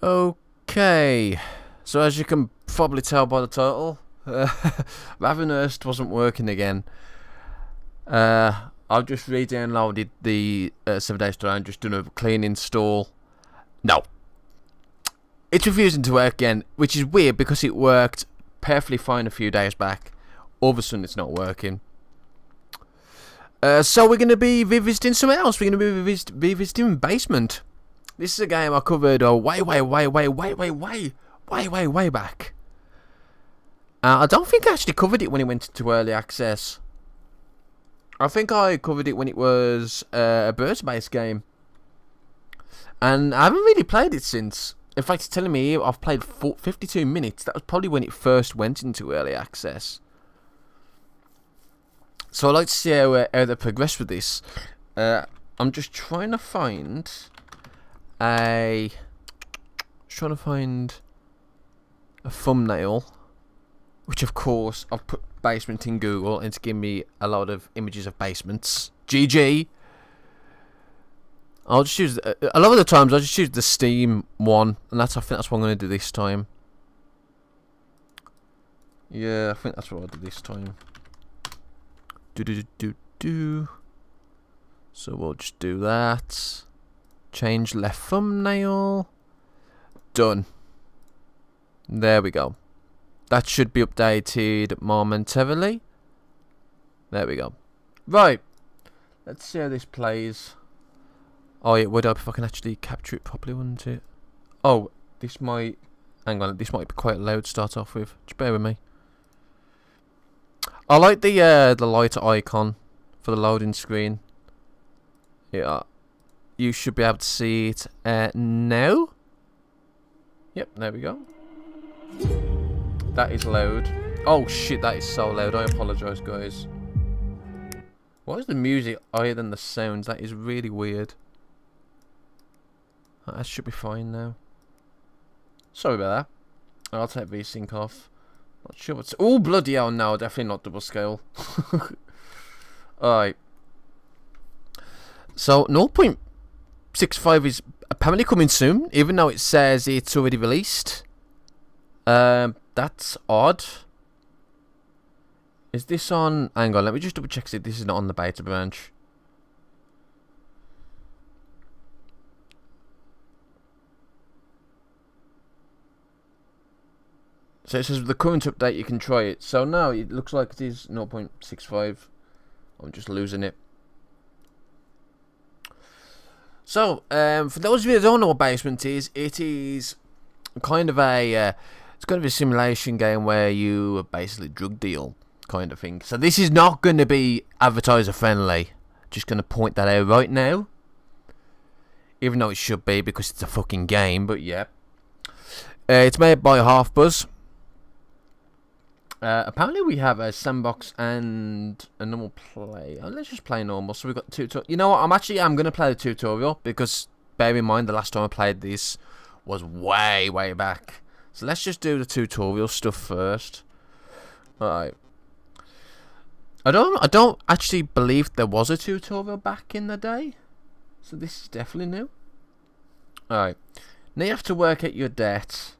Okay, so as you can probably tell by the title, uh, Ravenhearst wasn't working again. Uh, I've just re-downloaded the uh, 7 Days to and just done a clean install. No. It's refusing to work again, which is weird because it worked perfectly fine a few days back. All of a sudden it's not working. Uh, so we're going to be revisiting something else. We're going to be revisit revisiting Basement. This is a game I covered uh, way, way, way, way, way, way, way, way, way, way back. Uh, I don't think I actually covered it when it went into early access. I think I covered it when it was uh, a burst-based game. And I haven't really played it since. In fact, it's telling me I've played 52 minutes. That was probably when it first went into early access. So I'd like to see how, uh, how they progress with this. Uh, I'm just trying to find a trying to find a thumbnail which of course I've put basement in Google and it's given me a lot of images of basements. GG I'll just use uh, uh, a lot of the times I'll just use the Steam one and that's I think that's what I'm going to do this time. Yeah I think that's what I'll do this time. Do do do do do. So we'll just do that Change left thumbnail. Done. There we go. That should be updated momentarily. There we go. Right. Let's see how this plays. Oh, it would help if I can actually capture it properly, wouldn't it? Oh, this might... Hang on, this might be quite loud to start off with. Just bear with me. I like the uh, the lighter icon for the loading screen. Yeah, you should be able to see it uh, now. Yep, there we go. That is loud. Oh shit, that is so loud. I apologise, guys. Why is the music higher than the sounds? That is really weird. That should be fine now. Sorry about that. I'll take VSync off. Not sure what's... Oh, bloody hell, no. Definitely not double scale. Alright. So, 0. 6.5 is apparently coming soon, even though it says it's already released. Um, that's odd. Is this on... Hang on, let me just double check see this is not on the beta branch. So it says the current update you can try it. So now it looks like it is 0.65. I'm just losing it. So, um, for those of you that don't know what Basement is, it is kind of a uh, it's kind of a simulation game where you basically drug deal kind of thing. So this is not going to be advertiser friendly. Just going to point that out right now. Even though it should be because it's a fucking game, but yeah. Uh, it's made by Halfbus. Uh, apparently we have a sandbox and a normal play. Oh, let's just play normal. So we've got two. You know what? I'm actually I'm gonna play the tutorial because bear in mind the last time I played this was way way back. So let's just do the tutorial stuff first. Alright. I don't I don't actually believe there was a tutorial back in the day. So this is definitely new. Alright. Now you have to work at your debt.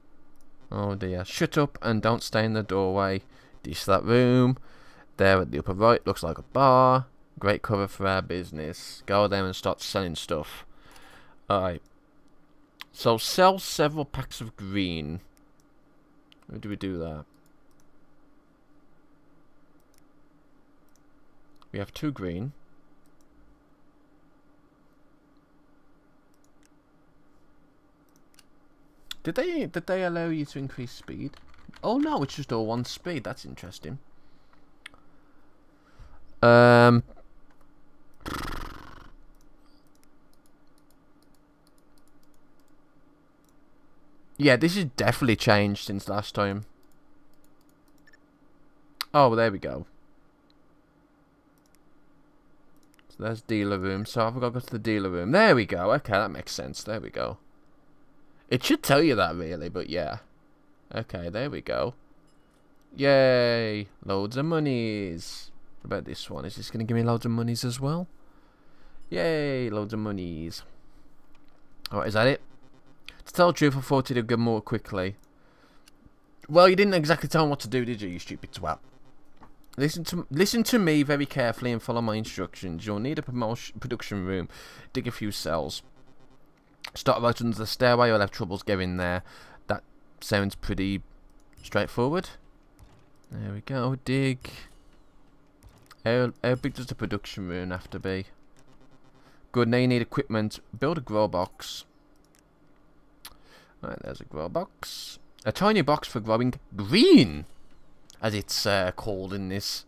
Oh dear. Shut up and don't stay in the doorway. This that room. There at the upper right looks like a bar. Great cover for our business. Go there and start selling stuff. Alright. So sell several packs of green. Where do we do that? We have two green. Did they did they allow you to increase speed? Oh no, it's just all one speed. That's interesting. Um. Yeah, this is definitely changed since last time. Oh, well, there we go. So there's dealer room. So I've got to go to the dealer room. There we go. Okay, that makes sense. There we go. It should tell you that really, but yeah. Okay, there we go. Yay! Loads of monies. What about this one? Is this going to give me loads of monies as well? Yay! Loads of monies. Alright, is that it? To tell the truth, I thought it'd go more quickly. Well, you didn't exactly tell him what to do, did you, you stupid twat? Listen to listen to me very carefully and follow my instructions. You'll need a promotion, production room. Dig a few cells. Start right under the stairway. You'll have troubles getting there. That sounds pretty straightforward. There we go. Dig. How, how big does the production room have to be? Good. Now you need equipment. Build a grow box. Right, there's a grow box. A tiny box for growing green as it's uh, called in this.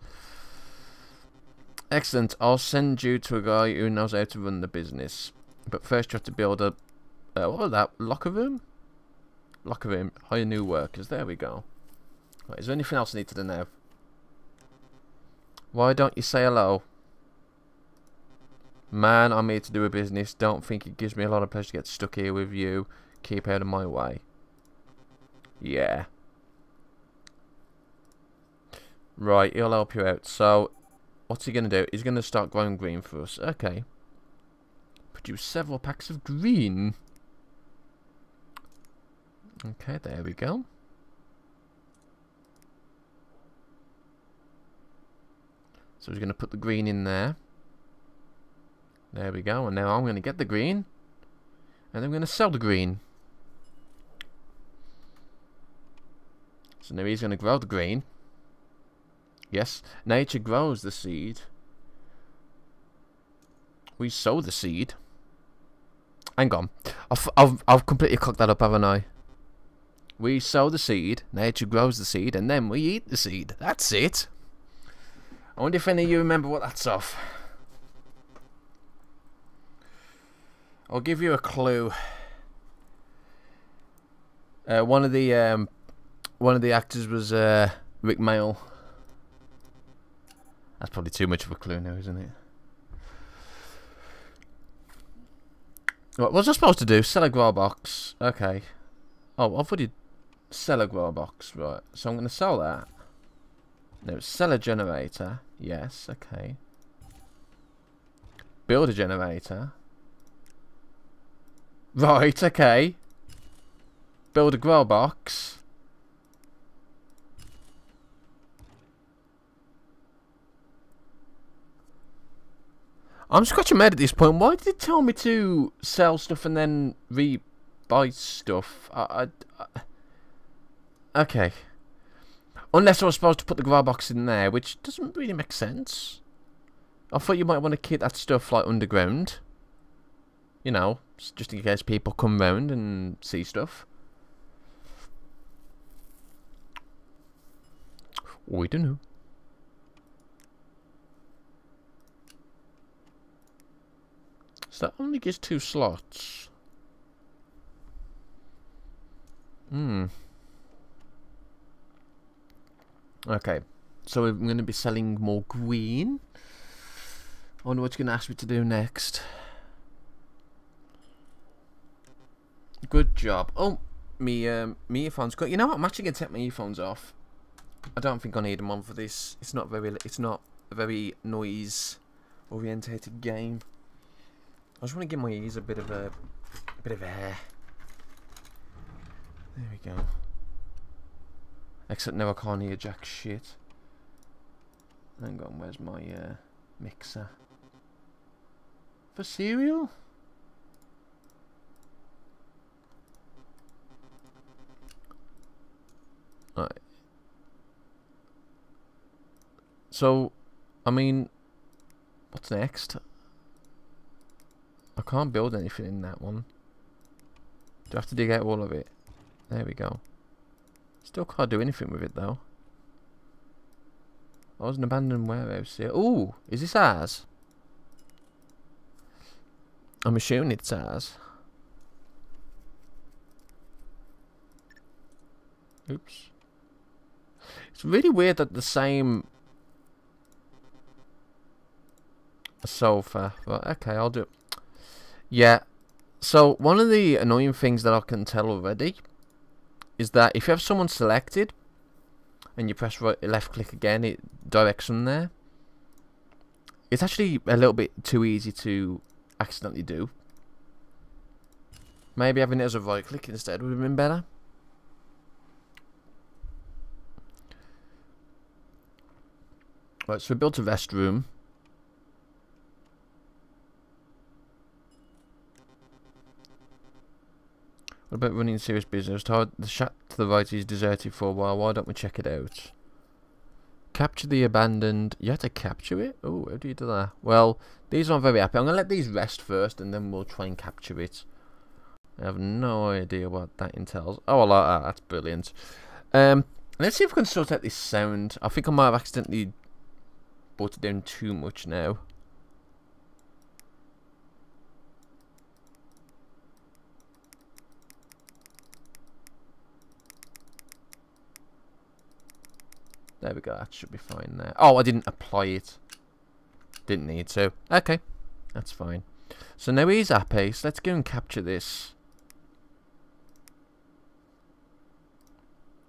Excellent. I'll send you to a guy who knows how to run the business. But first you have to build a... Uh, what was that? Locker room? Locker room. Hire new workers. There we go. Right, is there anything else I need to? Why don't you say hello? Man, I'm here to do a business. Don't think it gives me a lot of pleasure to get stuck here with you. Keep out of my way. Yeah. Right, he'll help you out. So, what's he going to do? He's going to start growing green for us. Okay. Produce several packs of green. Okay, there we go. So we're going to put the green in there. There we go. And now I'm going to get the green. And I'm going to sell the green. So now he's going to grow the green. Yes, nature grows the seed. We sow the seed. Hang on. I've, I've, I've completely cocked that up, haven't I? We sow the seed, nature grows the seed, and then we eat the seed. That's it. I wonder if any of you remember what that's off. I'll give you a clue. Uh, one of the um, one of the actors was uh, Rik Mayall. That's probably too much of a clue now, isn't it? What was I supposed to do? Sell a grow box. Okay. Oh, I've already sell a grow box. Right. So I'm going to sell that. No, sell a generator. Yes, okay. Build a generator. Right, okay. Build a grow box. I'm scratching my head at this point. Why did it tell me to sell stuff and then re-buy stuff? I, I, I, okay. Unless I was supposed to put the grow box in there, which doesn't really make sense. I thought you might want to keep that stuff like underground. You know, just in case people come round and see stuff. We don't know. So that only gives two slots. Hmm. Okay. So I'm going to be selling more green. I wonder what you're going to ask me to do next. Good job. Oh, me, um, me earphones. You know what? I'm actually going to take my earphones off. I don't think I need them on for this. It's not very. It's not a very noise orientated game. I just want to give my ears a bit of a, a bit of air. There we go. Except now I can't hear jack shit. Hang on, where's my uh, mixer? For cereal? Right. So, I mean, what's next? I can't build anything in that one. Do I have to dig out all of it? There we go. Still can't do anything with it though. I was an abandoned warehouse here. Ooh, is this ours? I'm assuming it's ours. Oops. It's really weird that the same sofa. But okay, I'll do it. Yeah. So one of the annoying things that I can tell already is that if you have someone selected and you press right, left click again, it directs them there. It's actually a little bit too easy to accidentally do. Maybe having it as a right click instead would have been better. Right, so we built a restroom. What about running serious business? The shack to the right is deserted for a while. Why don't we check it out? Capture the abandoned. You had to capture it? Oh, how do you do that? Well, these aren't very happy. I'm going to let these rest first and then we'll try and capture it. I have no idea what that entails. Oh, I like that. That's brilliant. Um, let's see if we can sort out this sound. I think I might have accidentally brought it down too much now. There we go, that should be fine there. Oh, I didn't apply it. Didn't need to. Okay, that's fine. So now he's at pace. Let's go and capture this.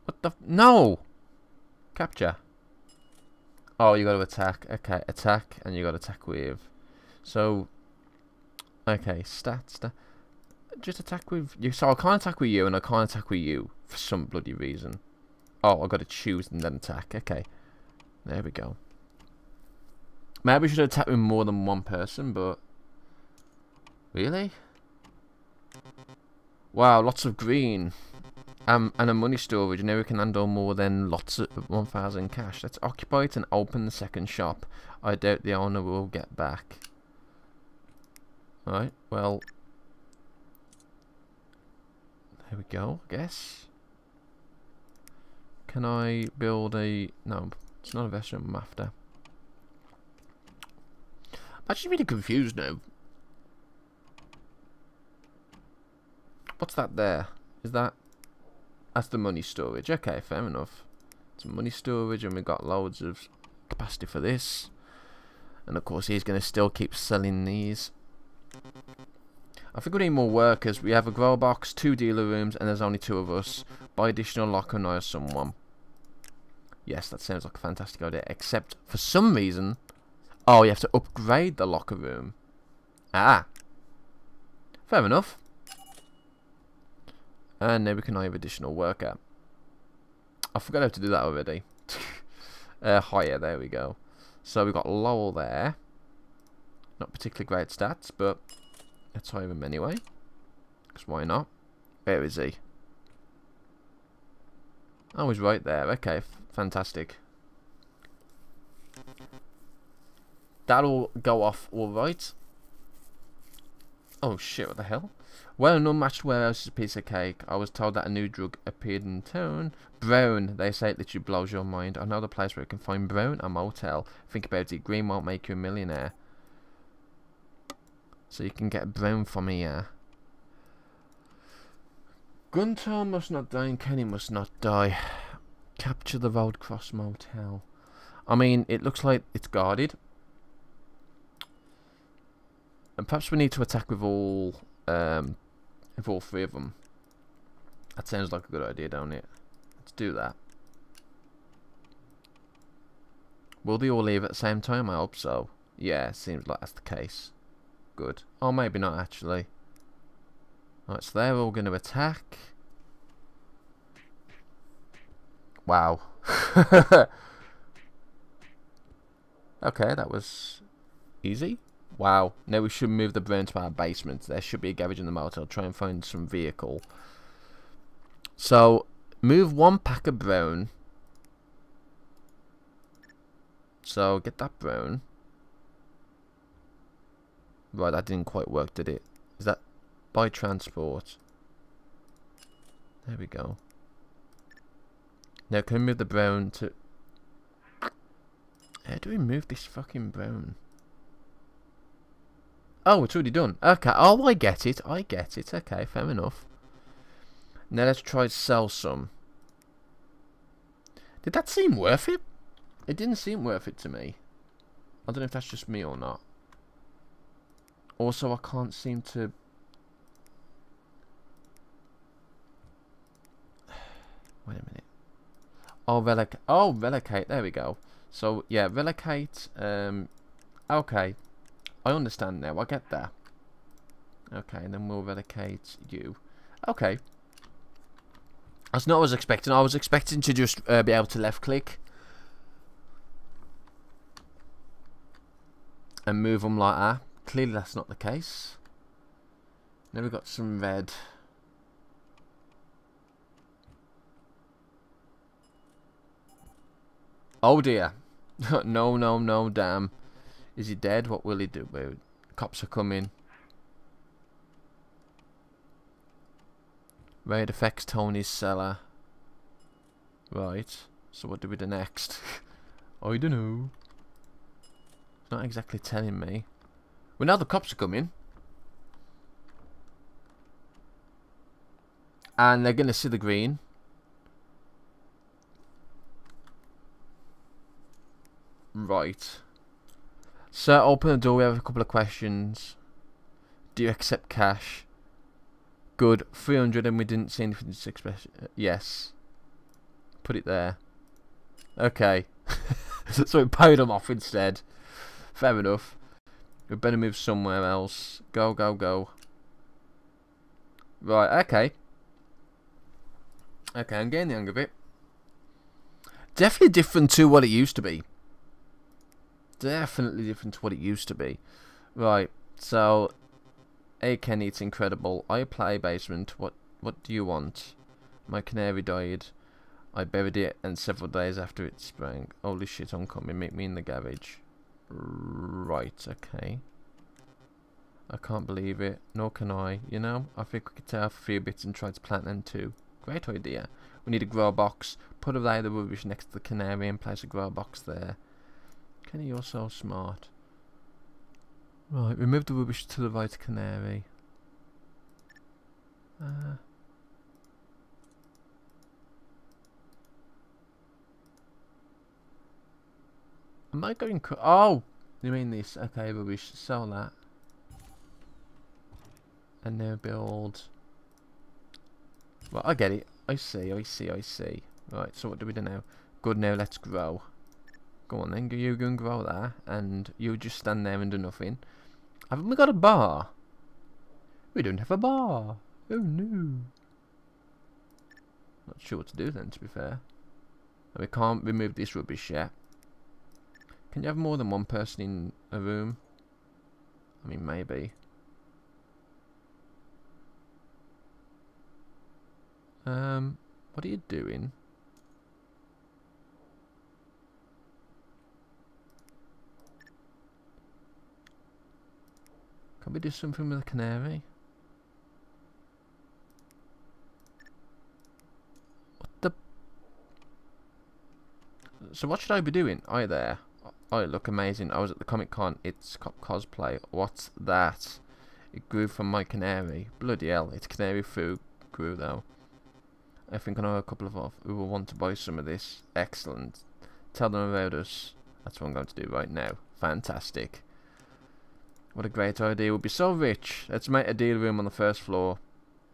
What the? no! Capture. Oh, you got to attack. Okay, attack, and you got to attack with. So, okay, stats. Stat. Just attack with you. So I can't attack with you, and I can't attack with you for some bloody reason. Oh, I've got to choose and then attack. Okay. There we go. Maybe we should attack with more than one person, but... Really? Wow, lots of green. Um, and a money storage. Now we can handle more than lots of 1,000 cash. Let's occupy it and open the second shop. I doubt the owner will get back. Alright, well... There we go, I guess. Can I build a... No, it's not a vessel I'm after. I'm actually really confused now. What's that there? Is that... That's the money storage. Okay, fair enough. It's money storage and we've got loads of capacity for this. And of course he's going to still keep selling these. I think we need more workers. We have a grow box, two dealer rooms, and there's only two of us. Buy additional locker and hire someone. Yes, that sounds like a fantastic idea. Except, for some reason... Oh, you have to upgrade the locker room. Ah. Fair enough. And now we can hire additional worker. I forgot how to do that already. uh, hire, there we go. So we've got Lowell there. Not particularly great stats, but let's hire him anyway. Because why not? Where is he? Oh, he's right there. Okay, fantastic. That'll go off alright. Oh shit, what the hell? Well, an unmatched a piece of cake. I was told that a new drug appeared in town. Brown. They say it literally blows your mind. I know the place where you can find Brown, a motel. Think about it. Green won't make you a millionaire. So you can get Brown from here. Gunter must not die and Kenny must not die. Capture the Road Cross Motel. I mean, it looks like it's guarded. And perhaps we need to attack with all, um, with all three of them. That sounds like a good idea, don't it? Let's do that. Will they all leave at the same time? I hope so. Yeah, seems like that's the case. Good. Or maybe not, actually. Right, so they're all going to attack. Wow. okay, that was easy. Wow. Now we should move the brain to our basement. There should be a garage in the motel. Try and find some vehicle. So, move one pack of brown. So, get that brown. Right, that didn't quite work, did it? Is that by transport? There we go. Now can we move the brown to... How do we move this fucking brown? Oh, it's already done. Okay. Oh, I get it. I get it. Okay, fair enough. Now let's try sell some. Did that seem worth it? It didn't seem worth it to me. I don't know if that's just me or not. Also, I can't seem to... Wait a minute. Oh, relic. Oh, relicate. There we go. So, yeah, relicate. Um, okay. I understand now. I get that. Okay, and then we'll relocate you. Okay. That's not what I was expecting. I was expecting to just uh, be able to left click. And move them like that. Clearly that's not the case. Now we've got some red. Oh dear. no, no, no, damn. Is he dead? What will he do? Cops are coming. Raid affects Tony's cellar. Right. So what do we do next? I don't know. It's not exactly telling me. Well, now the cops are coming. And they're going to see the green. Right. So, open the door. We have a couple of questions. Do you accept cash? Good. 300 and we didn't see anything to express. Uh, yes. Put it there. Okay. so we paid them off instead. Fair enough. We better move somewhere else. Go, go, go. Right, okay. Okay, I'm getting the hang of it. Definitely different to what it used to be definitely different to what it used to be. Right, so A Kenny, it's incredible. I apply basement. What what do you want? My canary died. I buried it and several days after it sprang. Holy shit, I'm coming. Meet me in the garage. Right, okay. I can't believe it. Nor can I. You know, I think we could tear off a few bits and try to plant them too. Great idea. We need a grow box. Put away the rubbish next to the canary and place a grow box there. Kenny, you're so smart. Right, remove the rubbish to the right canary. Uh, am I going... Oh! You mean this? Okay, rubbish. Sell that. And now build... Well, I get it. I see, I see, I see. Right, so what do we do now? Good, now let's grow. Go on then, you go and grow there, and you just stand there and do nothing. Haven't we got a bar? We don't have a bar. Oh no. Not sure what to do then, to be fair. we can't remove this rubbish yet. Can you have more than one person in a room? I mean, maybe. Um, what are you doing? Can we do something with a canary? What the... So what should I be doing? Hi there. Oh, look amazing. I was at the Comic Con. It's cop cosplay. What's that? It grew from my canary. Bloody hell. It's canary food grew though. I think I know a couple of who will want to buy some of this. Excellent. Tell them about us. That's what I'm going to do right now. Fantastic. What a great idea. We'll be so rich. Let's make a deal room on the first floor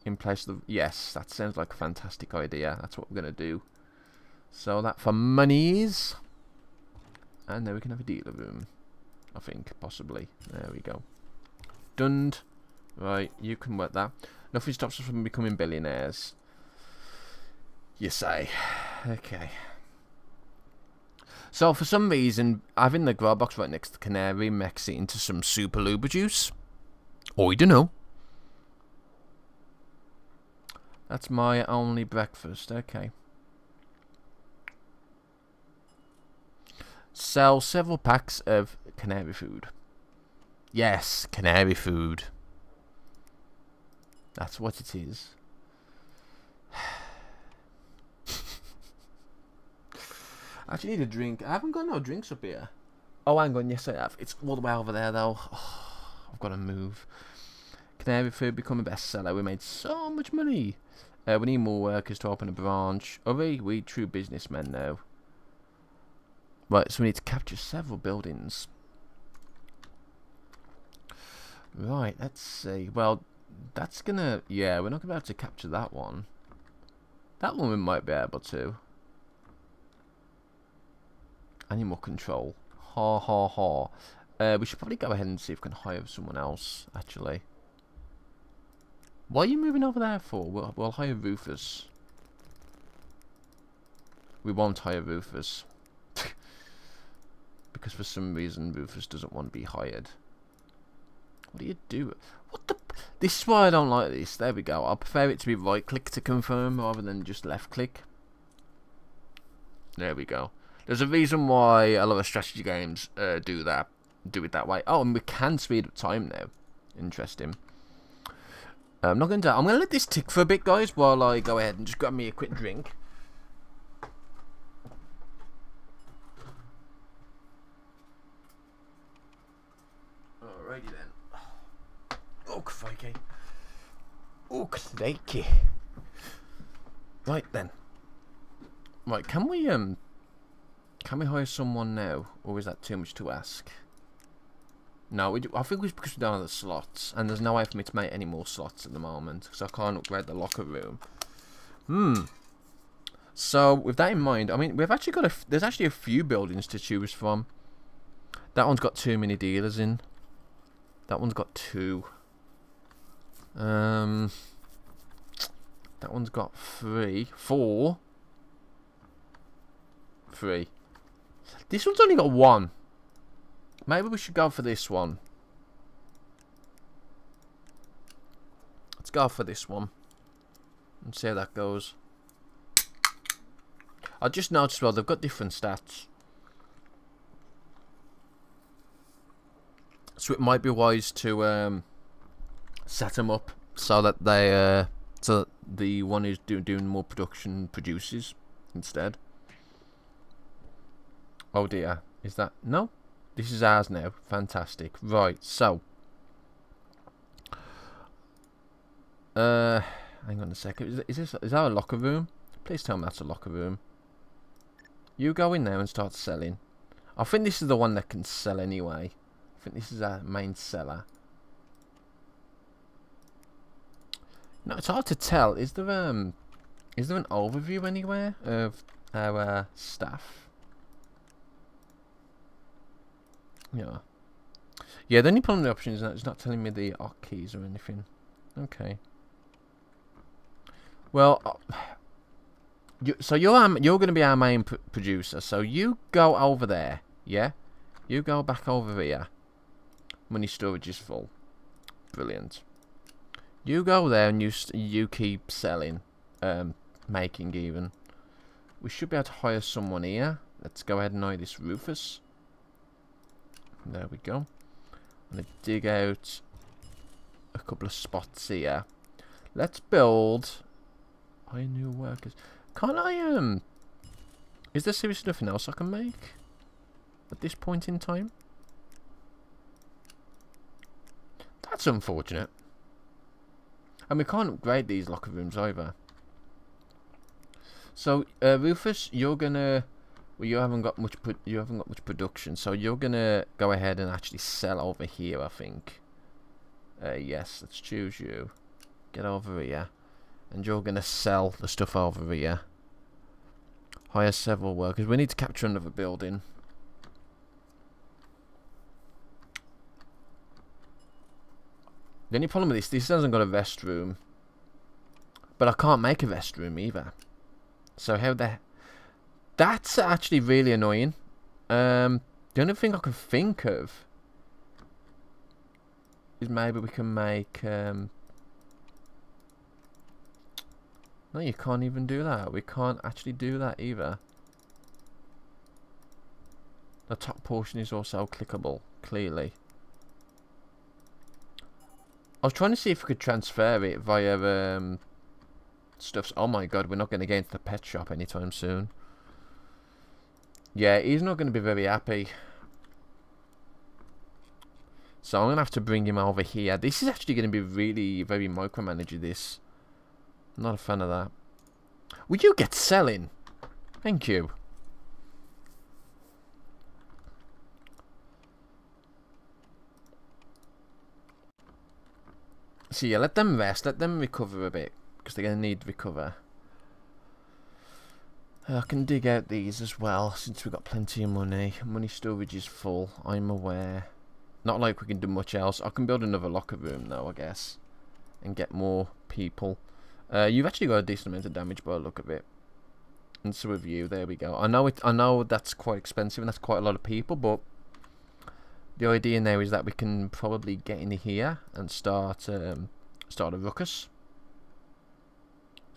in place of the... Yes, that sounds like a fantastic idea. That's what we're going to do. So that for monies. And then we can have a dealer room. I think, possibly. There we go. Done. Right, you can work that. Nothing stops us from becoming billionaires. You say. Okay. So for some reason, having the grow box right next to the canary makes it into some super luba juice. I don't know. That's my only breakfast. Okay. Sell several packs of canary food. Yes, canary food. That's what it is. actually need a drink. I haven't got no drinks up here. Oh, hang on. Yes, I have. It's all the way over there, though. Oh, I've got to move. Canary Food become a bestseller. We made so much money. Uh, we need more workers to open a branch. Are we? We true businessmen now. Right, so we need to capture several buildings. Right, let's see. Well, that's gonna... Yeah, we're not gonna be able to capture that one. That one we might be able to. Animal control. Ha ha ha. Uh, we should probably go ahead and see if we can hire someone else, actually. What are you moving over there for? We'll, we'll hire Rufus. We won't hire Rufus. because for some reason Rufus doesn't want to be hired. What do you do? What the... This is why I don't like this. There we go. I prefer it to be right click to confirm rather than just left click. There we go. There's a reason why a lot of strategy games uh, do that. Do it that way. Oh, and we can speed up time now. Interesting. I'm not going to. I'm going to let this tick for a bit, guys, while I go ahead and just grab me a quick drink. Alrighty then. Oh, crikey. Oh, crikey. Right then. Right, can we um, can we hire someone now, or is that too much to ask? No, we do, I think it's because we don't have the slots, and there's no way for me to make any more slots at the moment, because I can't upgrade the locker room. Hmm. So, with that in mind, I mean, we've actually got a, there's actually a few buildings to choose from. That one's got too many dealers in. That one's got two. Um, that one's got three, four, three. This one's only got one. Maybe we should go for this one. Let's go for this one. And see how that goes. I just noticed, well, they've got different stats. So it might be wise to um, set them up so that they, uh, so that the one who's do, doing more production produces instead. Oh dear, is that, no? This is ours now. Fantastic. Right, so. Uh, hang on a second. Is, is this is that a locker room? Please tell me that's a locker room. You go in there and start selling. I think this is the one that can sell anyway. I think this is our main seller. No, it's hard to tell. Is there um, is there an overview anywhere of our uh, staff? Yeah. Yeah, the only problem with the option is that it's not telling me the ARC keys or anything. Okay. Well, uh, you, so you're um, you're going to be our main producer. So you go over there, yeah. You go back over here. Money storage is full. Brilliant. You go there and you you keep selling, um, making even. We should be able to hire someone here. Let's go ahead and hire this Rufus. There we go. I'm going to dig out a couple of spots here. Let's build... I new workers. Can't I, um... Is there seriously nothing else I can make? At this point in time? That's unfortunate. And we can't upgrade these locker rooms either. So, uh, Rufus, you're gonna well, you haven't got much. You haven't got much production, so you're gonna go ahead and actually sell over here. I think. Uh, yes, let's choose you. Get over here, and you're gonna sell the stuff over here. Hire several workers. We need to capture another building. The only problem with this, this hasn't got a restroom. But I can't make a restroom either. So how the that's actually really annoying. Um, the only thing I can think of is maybe we can make... Um, no, you can't even do that. We can't actually do that either. The top portion is also clickable, clearly. I was trying to see if we could transfer it via um, stuffs. Oh my god, we're not going to get into the pet shop anytime soon. Yeah, he's not going to be very happy. So I'm going to have to bring him over here. This is actually going to be really very micromanaging this. I'm not a fan of that. Will you get selling? Thank you. So yeah, let them rest. Let them recover a bit. Because they're going to need to recover. I can dig out these as well, since we've got plenty of money. Money storage is full, I'm aware. Not like we can do much else. I can build another locker room though, I guess. and get more people. Uh, you've actually got a decent amount of damage by the look of it. And so have you. There we go. I know it. I know that's quite expensive and that's quite a lot of people, but the idea now is that we can probably get in here and start um, start a ruckus.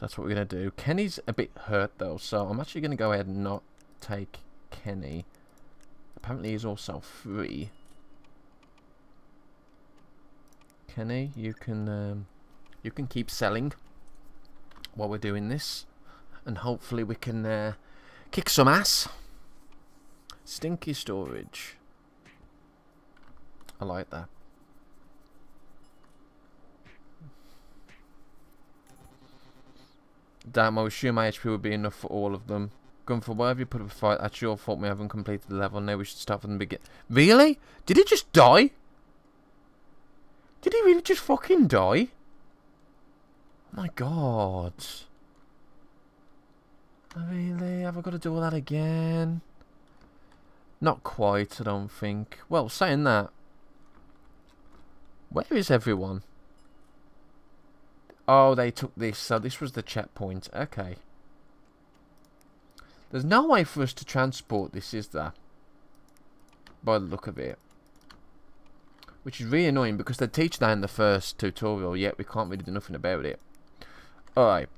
That's what we're gonna do. Kenny's a bit hurt though, so I'm actually gonna go ahead and not take Kenny. Apparently he's also free. Kenny, you can um, you can keep selling while we're doing this, and hopefully we can uh, kick some ass. Stinky storage. I like that. Damn, I assume my HP would be enough for all of them. Gun for whatever you put up a fight, that's your fault we haven't completed the level. Now we should start from the beginning. Really? Did he just die? Did he really just fucking die? Oh my god. Really? Have I got to do all that again? Not quite, I don't think. Well, saying that. Where is everyone? Oh, they took this, so this was the checkpoint. Okay. There's no way for us to transport this, is there? By the look of it. Which is really annoying because they teach that in the first tutorial, yet we can't really do nothing about it. Alright.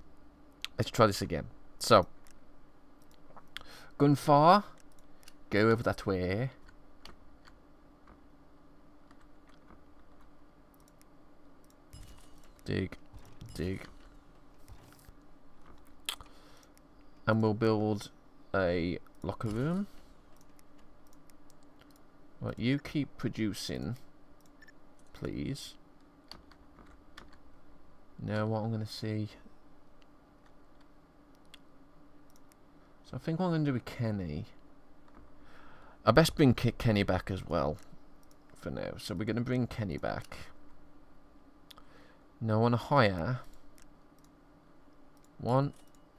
Let's try this again. So. Gunfire. Go over that way. Dig. Dig. And we'll build a locker room. Right, you keep producing please. Now what I'm going to see... So I think what I'm going to do with Kenny... I best bring Kenny back as well for now. So we're going to bring Kenny back. Want to hire one,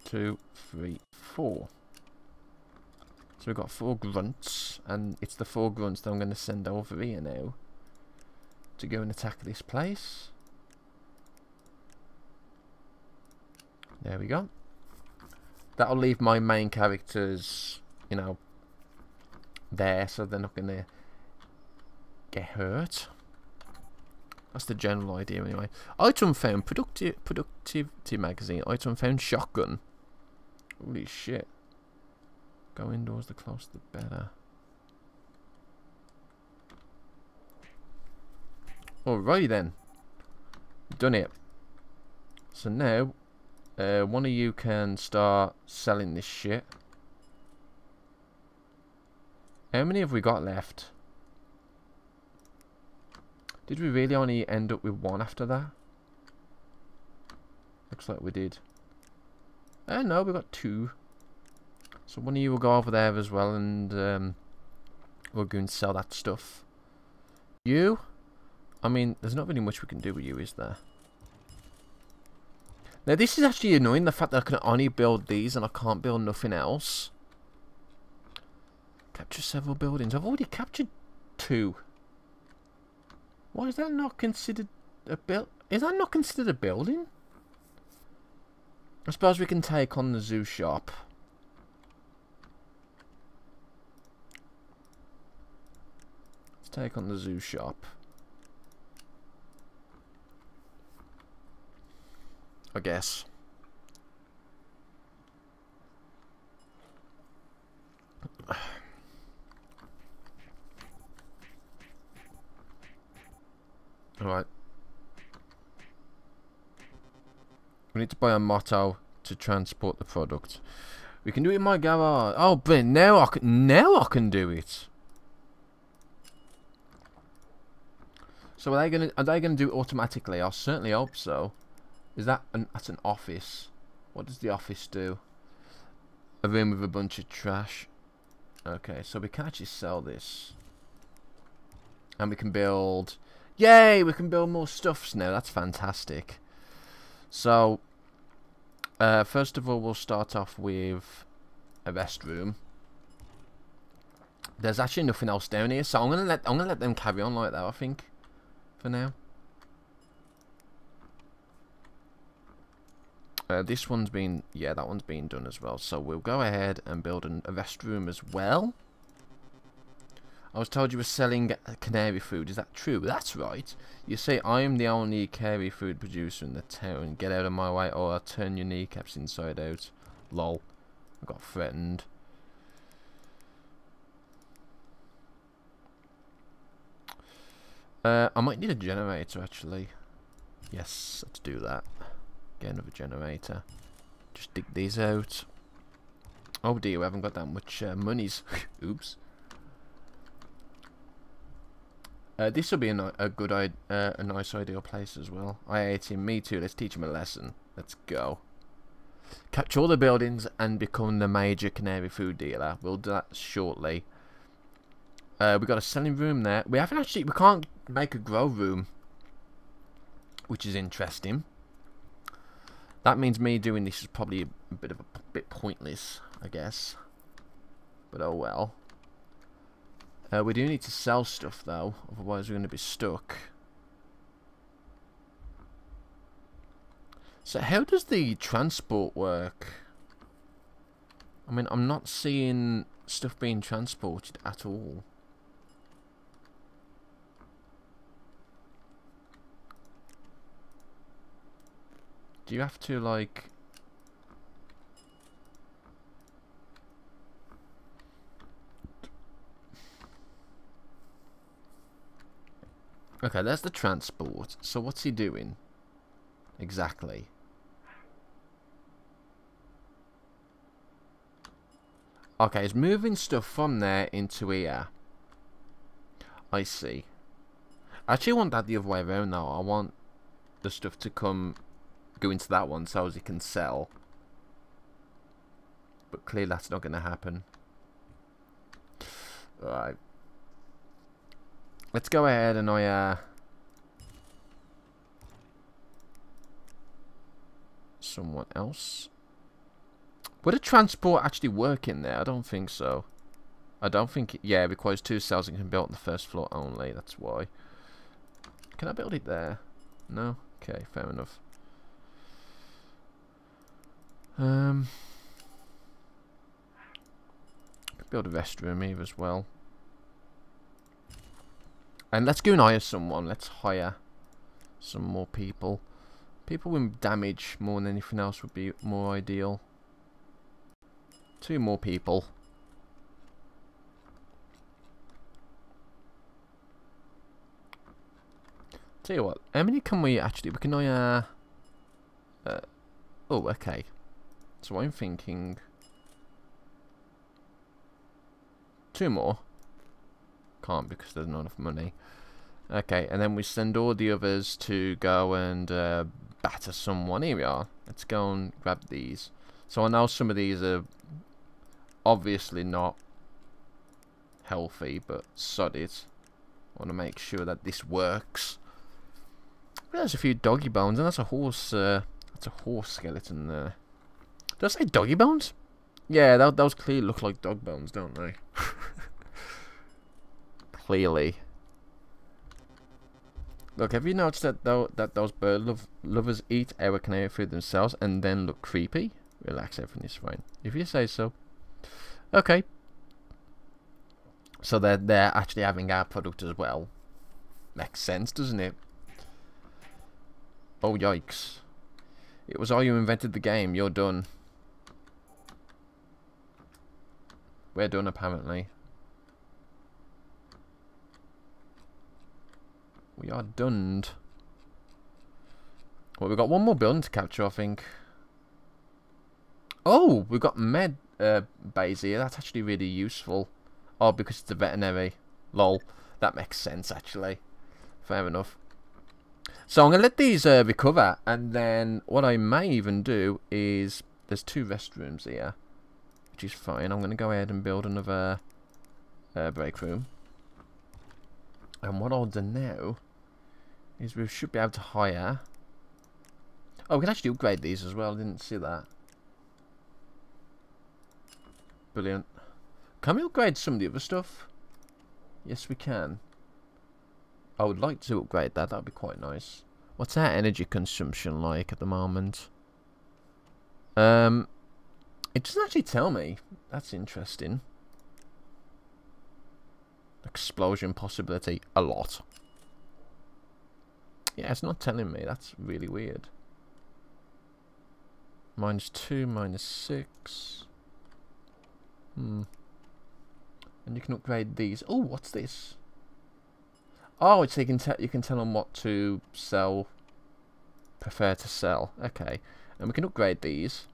two, three, four. So we've got four grunts, and it's the four grunts that I'm going to send over here now to go and attack this place. There we go. That'll leave my main characters, you know, there so they're not going to get hurt. That's the general idea anyway. Item found, productive, productivity magazine. Item found, shotgun. Holy shit. Go indoors, the closer the better. Alrighty then. Done it. So now, uh, one of you can start selling this shit. How many have we got left? Did we really only end up with one after that? Looks like we did. Oh no, we got two. So one of you will go over there as well and um, we're going to sell that stuff. You? I mean, there's not really much we can do with you, is there? Now, this is actually annoying, the fact that I can only build these and I can't build nothing else. Capture several buildings. I've already captured two. Why is that not considered a build? Is that not considered a building? I suppose we can take on the zoo shop. Let's take on the zoo shop. I guess. Alright. We need to buy a motto to transport the product. We can do it in my garage. Oh, but now I can now I can do it. So are they gonna are they gonna do it automatically? I certainly hope so. Is that an, that's an office? What does the office do? A room with a bunch of trash. Okay, so we can actually sell this. And we can build... Yay! We can build more stuffs now. That's fantastic. So, uh, first of all, we'll start off with a restroom. There's actually nothing else down here, so I'm gonna let I'm gonna let them carry on like that. I think, for now. Uh, this one's been, yeah, that one's been done as well. So we'll go ahead and build an, a restroom as well. I was told you were selling canary food. Is that true? That's right. You say I am the only canary food producer in the town. Get out of my way or I'll turn your kneecaps inside out. Lol. I got threatened. Uh, I might need a generator actually. Yes, let's do that. Get another generator. Just dig these out. Oh dear, we haven't got that much uh, monies. Oops. Uh, this will be a, a good, uh, a nice ideal place as well. I ate him. Me too. Let's teach him a lesson. Let's go. Capture all the buildings and become the major canary food dealer. We'll do that shortly. Uh, we got a selling room there. We haven't actually. We can't make a grow room, which is interesting. That means me doing this is probably a bit of a bit pointless, I guess. But oh well. Uh, we do need to sell stuff though, otherwise we're going to be stuck. So how does the transport work? I mean, I'm not seeing stuff being transported at all. Do you have to, like... Okay, that's the transport. So what's he doing? Exactly. Okay, he's moving stuff from there into here. I see. I actually want that the other way around now. I want the stuff to come go into that one so as it can sell. But clearly that's not going to happen. Alright. Let's go ahead and I, uh... Someone else. Would a transport actually work in there? I don't think so. I don't think... It, yeah, it requires two cells and can be built on the first floor only. That's why. Can I build it there? No? Okay, fair enough. Um, build a restroom here as well. And let's go and hire someone. Let's hire some more people. People with damage more than anything else would be more ideal. Two more people. Tell you what, how many can we actually, we can, uh, uh oh, okay. So I'm thinking two more. Can't because there's not enough money. Okay, and then we send all the others to go and uh, batter someone. Here we are. Let's go and grab these. So I know some of these are obviously not healthy, but sod it. I want to make sure that this works. There's a few doggy bones, and that's a horse. Uh, that's a horse skeleton there. Did I say doggy bones? Yeah, that, those clearly look like dog bones, don't they? clearly. Look, have you noticed that though that those bird lov lovers eat our canary food themselves and then look creepy? Relax, everything is fine. If you say so. Okay. So they're, they're actually having our product as well. Makes sense, doesn't it? Oh, yikes. It was all you invented the game. You're done. We're done apparently. We are done. Well, we've got one more building to capture, I think. Oh, we've got med uh, bays here. That's actually really useful. Oh, because it's a veterinary. Lol. That makes sense, actually. Fair enough. So I'm going to let these uh, recover, and then what I may even do is... There's two restrooms here which is fine. I'm going to go ahead and build another uh, break room. And what I'll do now is we should be able to hire... Oh, we can actually upgrade these as well. I didn't see that. Brilliant. Can we upgrade some of the other stuff? Yes, we can. I would like to upgrade that. That would be quite nice. What's our energy consumption like at the moment? Um, it doesn't actually tell me. That's interesting. Explosion possibility. A lot. Yeah, it's not telling me. That's really weird. Minus 2, minus 6. Hmm. And you can upgrade these. Oh, what's this? Oh, it's you can tell you can tell them what to sell, prefer to sell. Okay, and we can upgrade these.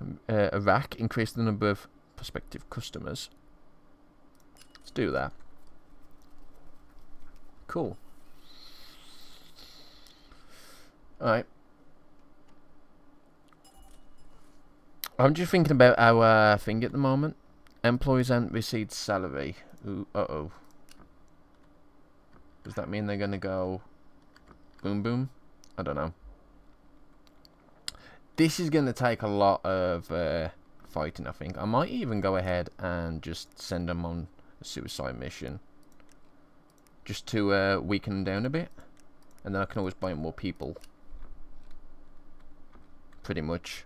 Um, uh, a rack, increase the number of prospective customers. Let's do that. Cool. Alright. I'm just thinking about our uh, thing at the moment. Employees haven't received salary. Ooh, uh-oh. Does that mean they're going to go boom boom? I don't know. This is going to take a lot of uh, fighting, I think. I might even go ahead and just send them on a suicide mission. Just to uh, weaken them down a bit. And then I can always buy more people. Pretty much.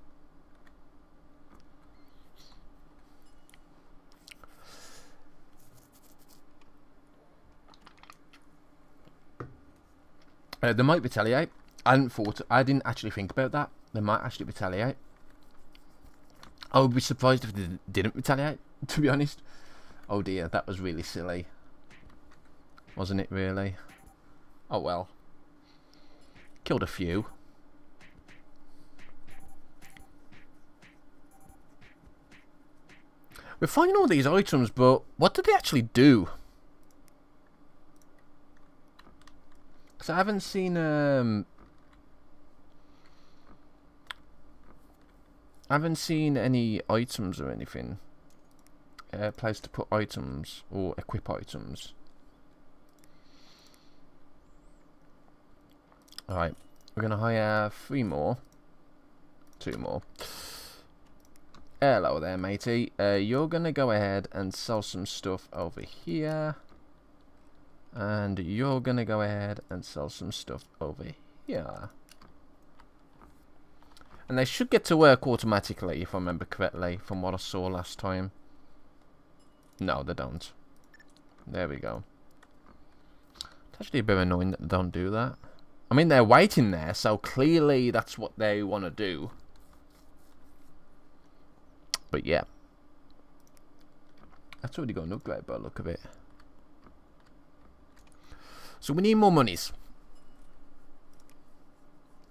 Uh, they might retaliate. I didn't thought. I didn't actually think about that. They might actually retaliate. I would be surprised if they didn't retaliate. To be honest. Oh dear, that was really silly. Wasn't it really? Oh well. Killed a few. We're finding all these items, but what do they actually do? Because I haven't seen... Um, I haven't seen any items or anything. Uh, place to put items or equip items. Alright, we're going to hire three more. Two more. Hello there, matey. Uh, you're going to go ahead and sell some stuff over here. And you're going to go ahead and sell some stuff over here. And they should get to work automatically, if I remember correctly, from what I saw last time. No, they don't. There we go. It's actually a bit annoying that they don't do that. I mean, they're waiting there, so clearly that's what they want to do. But yeah. That's already got an upgrade by the look of it. So we need more monies.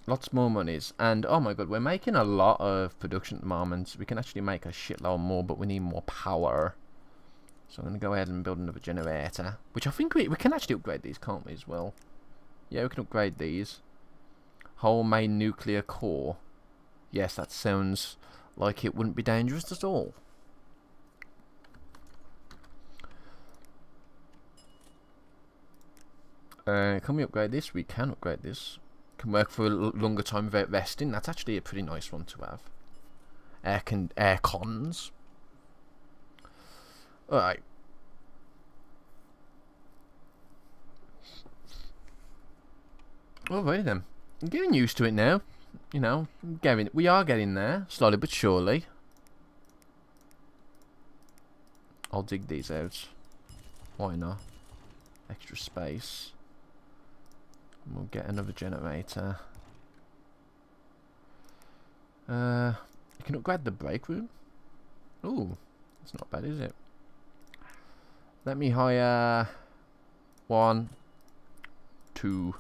Lots more monies. And, oh my god, we're making a lot of production at the moment. We can actually make a shitload more, but we need more power. So I'm going to go ahead and build another generator. Which I think we, we can actually upgrade these, can't we, as well? Yeah, we can upgrade these. Whole main nuclear core. Yes, that sounds like it wouldn't be dangerous at all. Uh, can we upgrade this? We can upgrade this. Can work for a longer time without resting. That's actually a pretty nice one to have. Air con air cons. Alright. Alrighty then. I'm getting used to it now. You know, getting we are getting there, slowly but surely. I'll dig these out. Why not? Extra space. We'll get another generator. Uh, you can upgrade the break room. Ooh, that's not bad, is it? Let me hire one, two.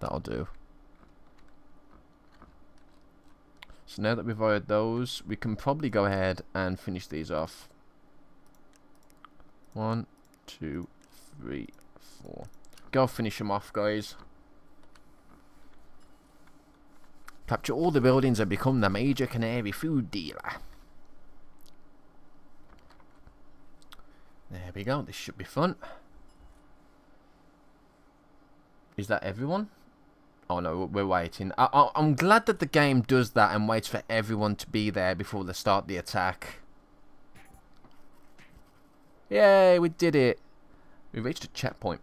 That'll do. So now that we've hired those, we can probably go ahead and finish these off. One, two, three, four. Go finish them off, guys. Capture all the buildings and become the major canary food dealer. There we go. This should be fun. Is that everyone? Oh no, we're waiting. I, am glad that the game does that and waits for everyone to be there before they start the attack. Yay, we did it. We reached a checkpoint.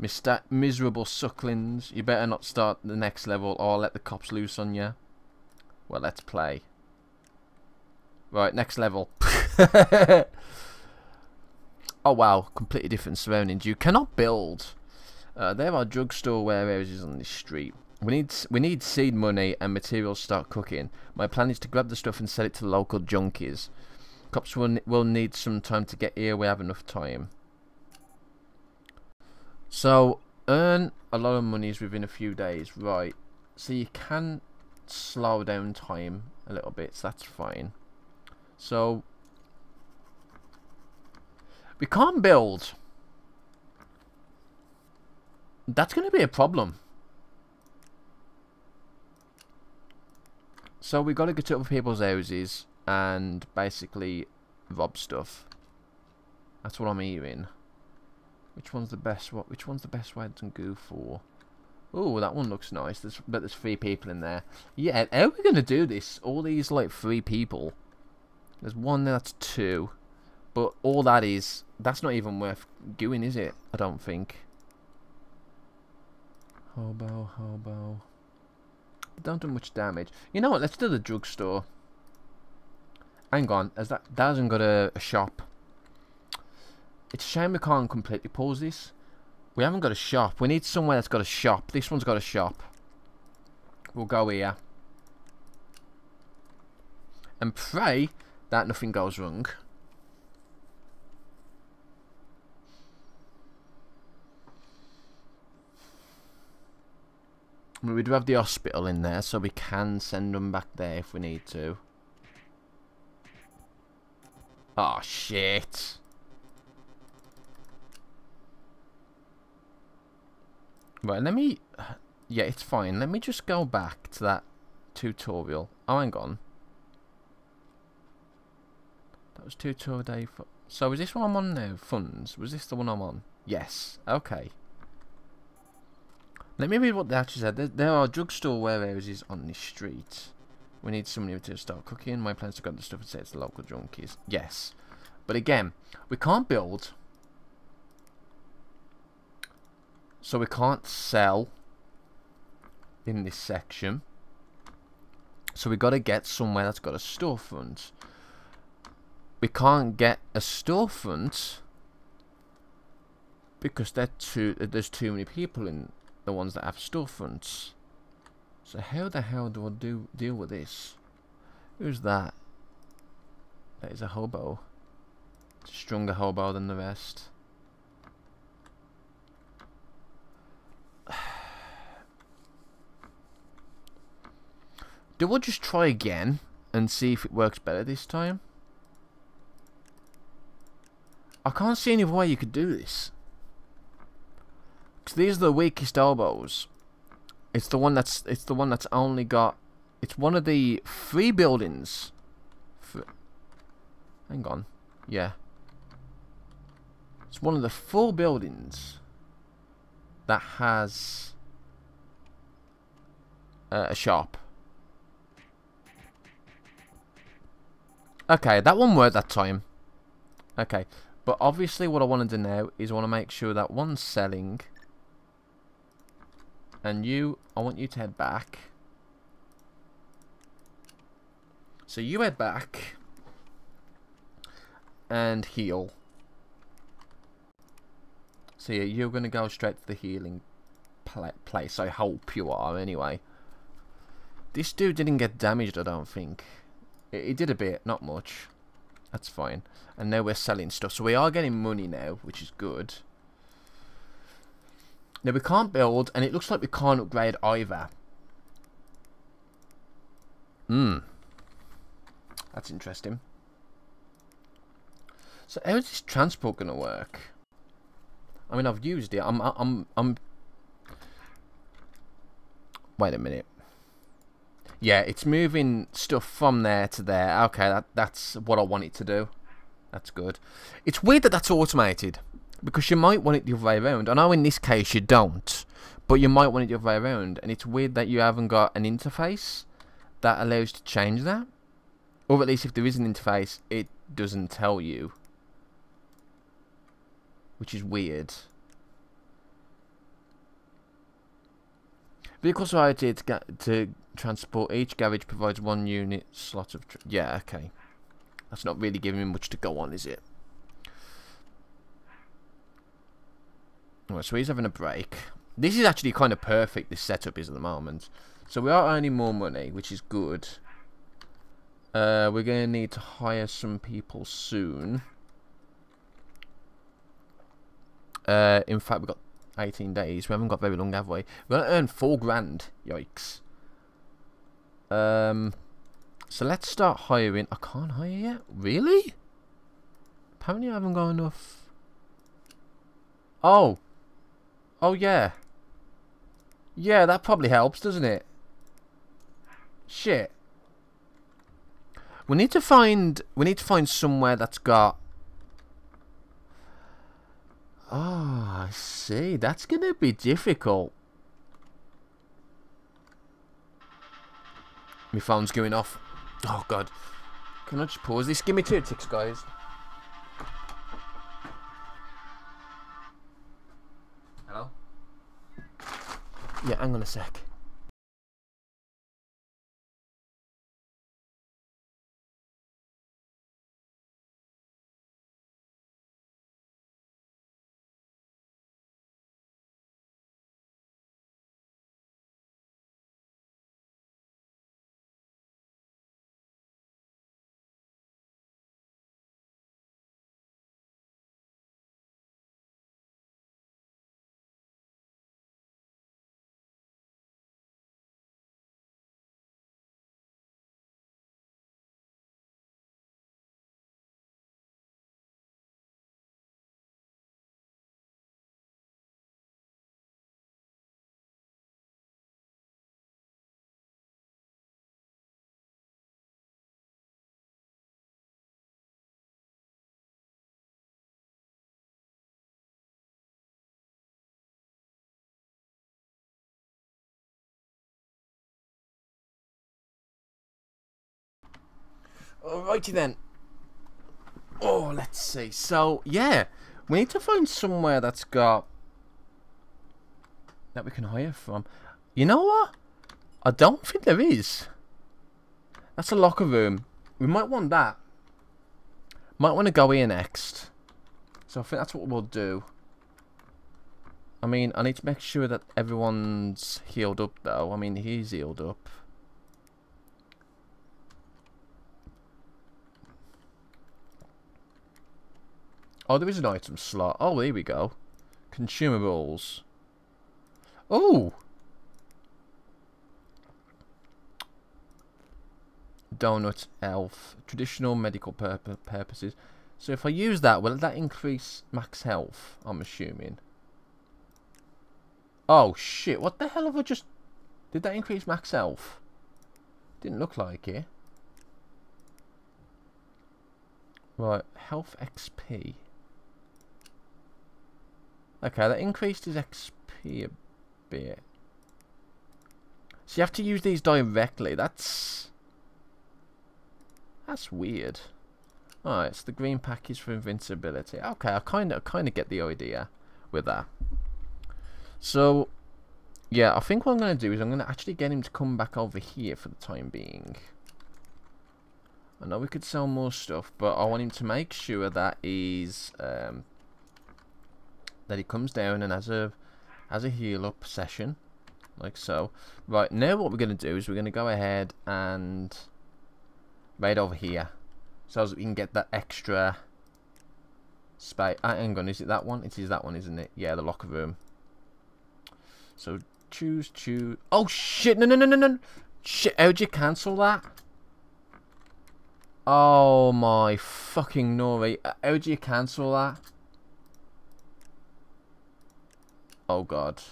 Mr. Miserable sucklings, you better not start the next level or I'll let the cops loose on you. Well, let's play. Right, next level. oh wow, completely different surroundings. You cannot build. Uh, there are drugstore warehouses on this street. We need we need seed money and materials to start cooking. My plan is to grab the stuff and sell it to local junkies. Cops will will need some time to get here. We have enough time. So earn a lot of monies within a few days, right? So you can slow down time a little bit. So that's fine. So we can't build. That's going to be a problem. So we've got to get to other people's houses and basically rob stuff. That's what I'm hearing. Which one's the best? What? Which one's the best way to go for? Oh, that one looks nice. There's, but there's three people in there. Yeah, how are we gonna do this? All these like three people. There's one. That's two. But all that is, that's not even worth doing, is it? I don't think. Hobo, hobo. Don't do much damage. You know what? Let's do the drugstore. Hang on. Has that, that hasn't got a, a shop. It's a shame we can't completely pause this. We haven't got a shop. We need somewhere that's got a shop. This one's got a shop. We'll go here. And pray that nothing goes wrong. We do have the hospital in there, so we can send them back there if we need to. Oh, shit. Right, let me... Yeah, it's fine. Let me just go back to that tutorial. Oh, hang on. That was tutorial day... For... So, is this one I'm on now? Funds? Was this the one I'm on? Yes. Okay. Let me read what they actually said. There, there are drugstore warehouses on this street. We need somebody to start cooking. My plans to grab the stuff and say it's the local junkies. Yes. But again, we can't build. So we can't sell in this section. So we got to get somewhere that's got a storefront. We can't get a storefront because too, there's too many people in the ones that have storefronts. So how the hell do I do deal with this? Who's that? That is a hobo. Stronger hobo than the rest. Do I just try again and see if it works better this time? I can't see any way you could do this. These are the weakest elbows. It's the one that's it's the one that's only got. It's one of the three buildings. hang on, yeah. It's one of the four buildings that has uh, a shop. Okay, that one worked that time. Okay, but obviously what I want to do now is I want to make sure that one's selling and you, I want you to head back. So you head back and heal. So yeah, you're going to go straight to the healing place. I hope you are anyway. This dude didn't get damaged, I don't think. He did a bit, not much. That's fine. And now we're selling stuff. So we are getting money now, which is good. Now we can't build, and it looks like we can't upgrade either. Hmm. That's interesting. So how is this transport going to work? I mean, I've used it. I'm, I'm, I'm... Wait a minute. Yeah, it's moving stuff from there to there. Okay, that, that's what I want it to do. That's good. It's weird that that's automated because you might want it the other way around. I know in this case you don't, but you might want it the other way around. And it's weird that you haven't got an interface that allows to change that. Or at least if there is an interface, it doesn't tell you. Which is weird. Vehicles variety to, to transport. Each garage provides one unit slot of... yeah, okay. That's not really giving me much to go on, is it? Right, so he's having a break. This is actually kind of perfect, this setup is at the moment. So we are earning more money, which is good. Uh, we're going to need to hire some people soon. Uh, in fact, we've got 18 days. We haven't got very long, have we? We're going to earn 4 grand. Yikes. Um, so let's start hiring. I can't hire yet? Really? Apparently I haven't got enough. Oh. Oh, yeah. Yeah, that probably helps, doesn't it? Shit. We need to find we need to find somewhere that's got oh, I see. That's gonna be difficult. My phone's going off. Oh god. Can I just pause this? Give me two ticks, guys. Yeah, hang on a sec. Alrighty then. Oh, let's see. So, yeah. We need to find somewhere that's got... That we can hire from. You know what? I don't think there is. That's a locker room. We might want that. Might want to go here next. So I think that's what we'll do. I mean, I need to make sure that everyone's healed up though. I mean, he's healed up. Oh, there is an item slot. Oh, here we go. Consumables. Oh! Donut elf. Traditional medical pur purposes. So if I use that, will that increase max health? I'm assuming. Oh, shit. What the hell have I just... Did that increase max health? Didn't look like it. Right. Health XP. Okay, that increased his XP a bit. So you have to use these directly. That's... That's weird. Alright, it's the green package for invincibility. Okay, I kind of kind of get the idea with that. So, yeah, I think what I'm going to do is I'm going to actually get him to come back over here for the time being. I know we could sell more stuff, but I want him to make sure that he's um, that he comes down and has a has a heal up session like so. Right now what we're going to do is we're going to go ahead and right over here so that we can get that extra space ah, hang on is it that one? It is that one isn't it? Yeah the locker room. So choose choose oh shit no no no no no shit how'd you cancel that? Oh my fucking nori how'd you cancel that Oh god.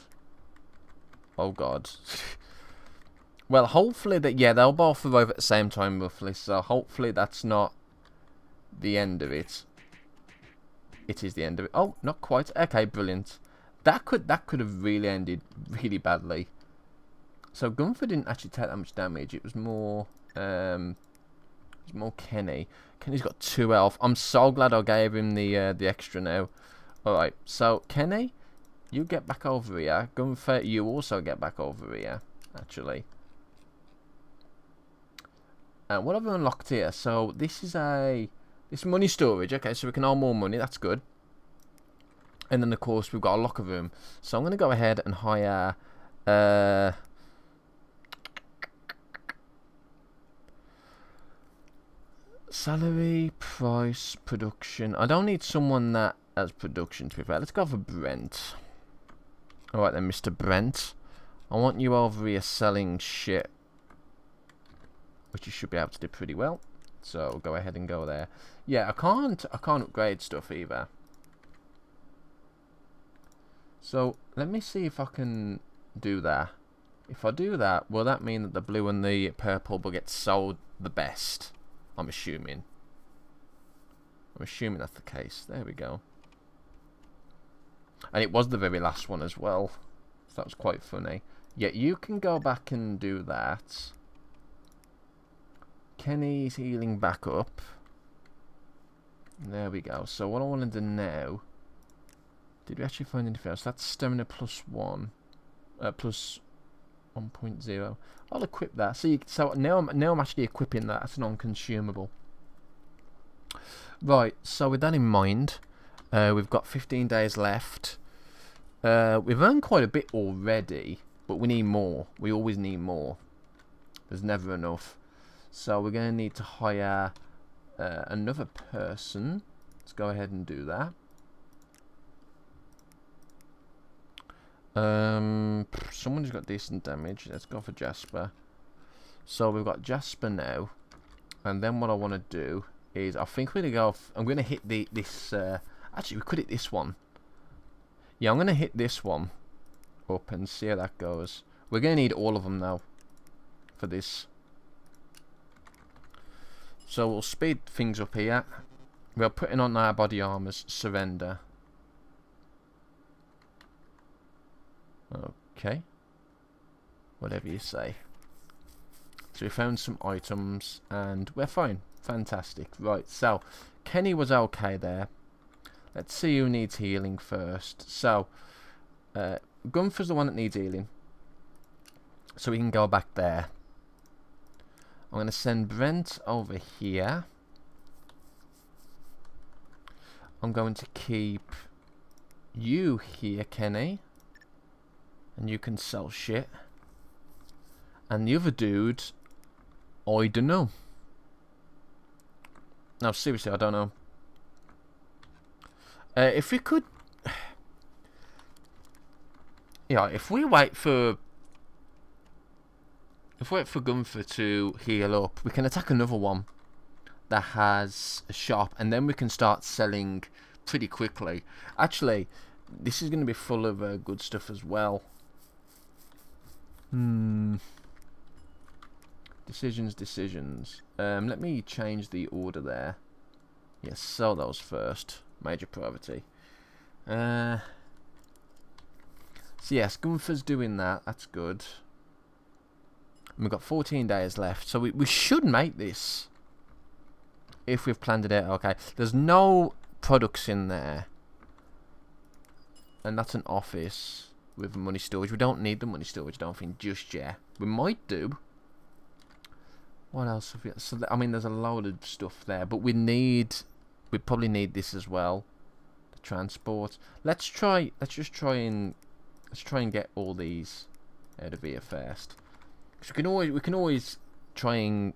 Oh god. well, hopefully that yeah, they'll both arrive at the same time roughly, so hopefully that's not the end of it. It is the end of it. Oh, not quite. Okay, brilliant. That could that could have really ended really badly. So Gunther didn't actually take that much damage. It was more um it was more Kenny. Kenny's got two health. I'm so glad I gave him the uh, the extra now. Alright, so Kenny you get back over here. Gunfer, you also get back over here, actually. And what have we unlocked here? So this is a this money storage. Okay, so we can earn more money. That's good. And then of course we've got a locker room. So I'm going to go ahead and hire. Uh, salary, price, production. I don't need someone that has production to be fair. Let's go for Brent. Alright then, Mr. Brent. I want you over here selling shit. Which you should be able to do pretty well. So go ahead and go there. Yeah, I can't I can't upgrade stuff either. So let me see if I can do that. If I do that, will that mean that the blue and the purple will get sold the best? I'm assuming. I'm assuming that's the case. There we go. And it was the very last one as well. So that was quite funny. Yeah, you can go back and do that. Kenny's healing back up. There we go. So what I want to do now... Did we actually find anything else? That's stamina plus 1. Uh, plus 1.0. I'll equip that. So, you, so now, I'm, now I'm actually equipping that as non-consumable. Right, so with that in mind, uh, we've got 15 days left. Uh, we've earned quite a bit already, but we need more. We always need more. There's never enough. So we're going to need to hire uh, another person. Let's go ahead and do that. Um, someone who's got decent damage. Let's go for Jasper. So we've got Jasper now, and then what I want to do is I think we're gonna go. I'm gonna hit the this. Uh, actually, we could hit this one. Yeah, I'm gonna hit this one up and see how that goes. We're gonna need all of them now for this. So we'll speed things up here. We're putting on our body armors. Surrender. Okay. Whatever you say. So we found some items and we're fine. Fantastic. Right, so Kenny was okay there. Let's see who needs healing first. So, uh, Gunther's the one that needs healing. So we can go back there. I'm going to send Brent over here. I'm going to keep you here, Kenny and you can sell shit. And the other dude, I don't know. No, seriously, I don't know. Uh, if we could... Yeah, if we wait for... If we wait for Gunther to heal up, we can attack another one that has a shop, and then we can start selling pretty quickly. Actually, this is going to be full of uh, good stuff as well. Hmm. Decisions, decisions. Um, let me change the order there. Yes, sell those first. Major priority. Uh, so yes, Gunther's doing that. That's good. And we've got 14 days left. So we, we should make this. If we've planned it out. Okay. There's no products in there. And that's an office with money storage. We don't need the money storage, I don't think, just yet. We might do. What else have we got? So, I mean, there's a load of stuff there, but we need... We probably need this as well. The transport. Let's try... Let's just try and... Let's try and get all these out of here first. Because we can always... We can always try and...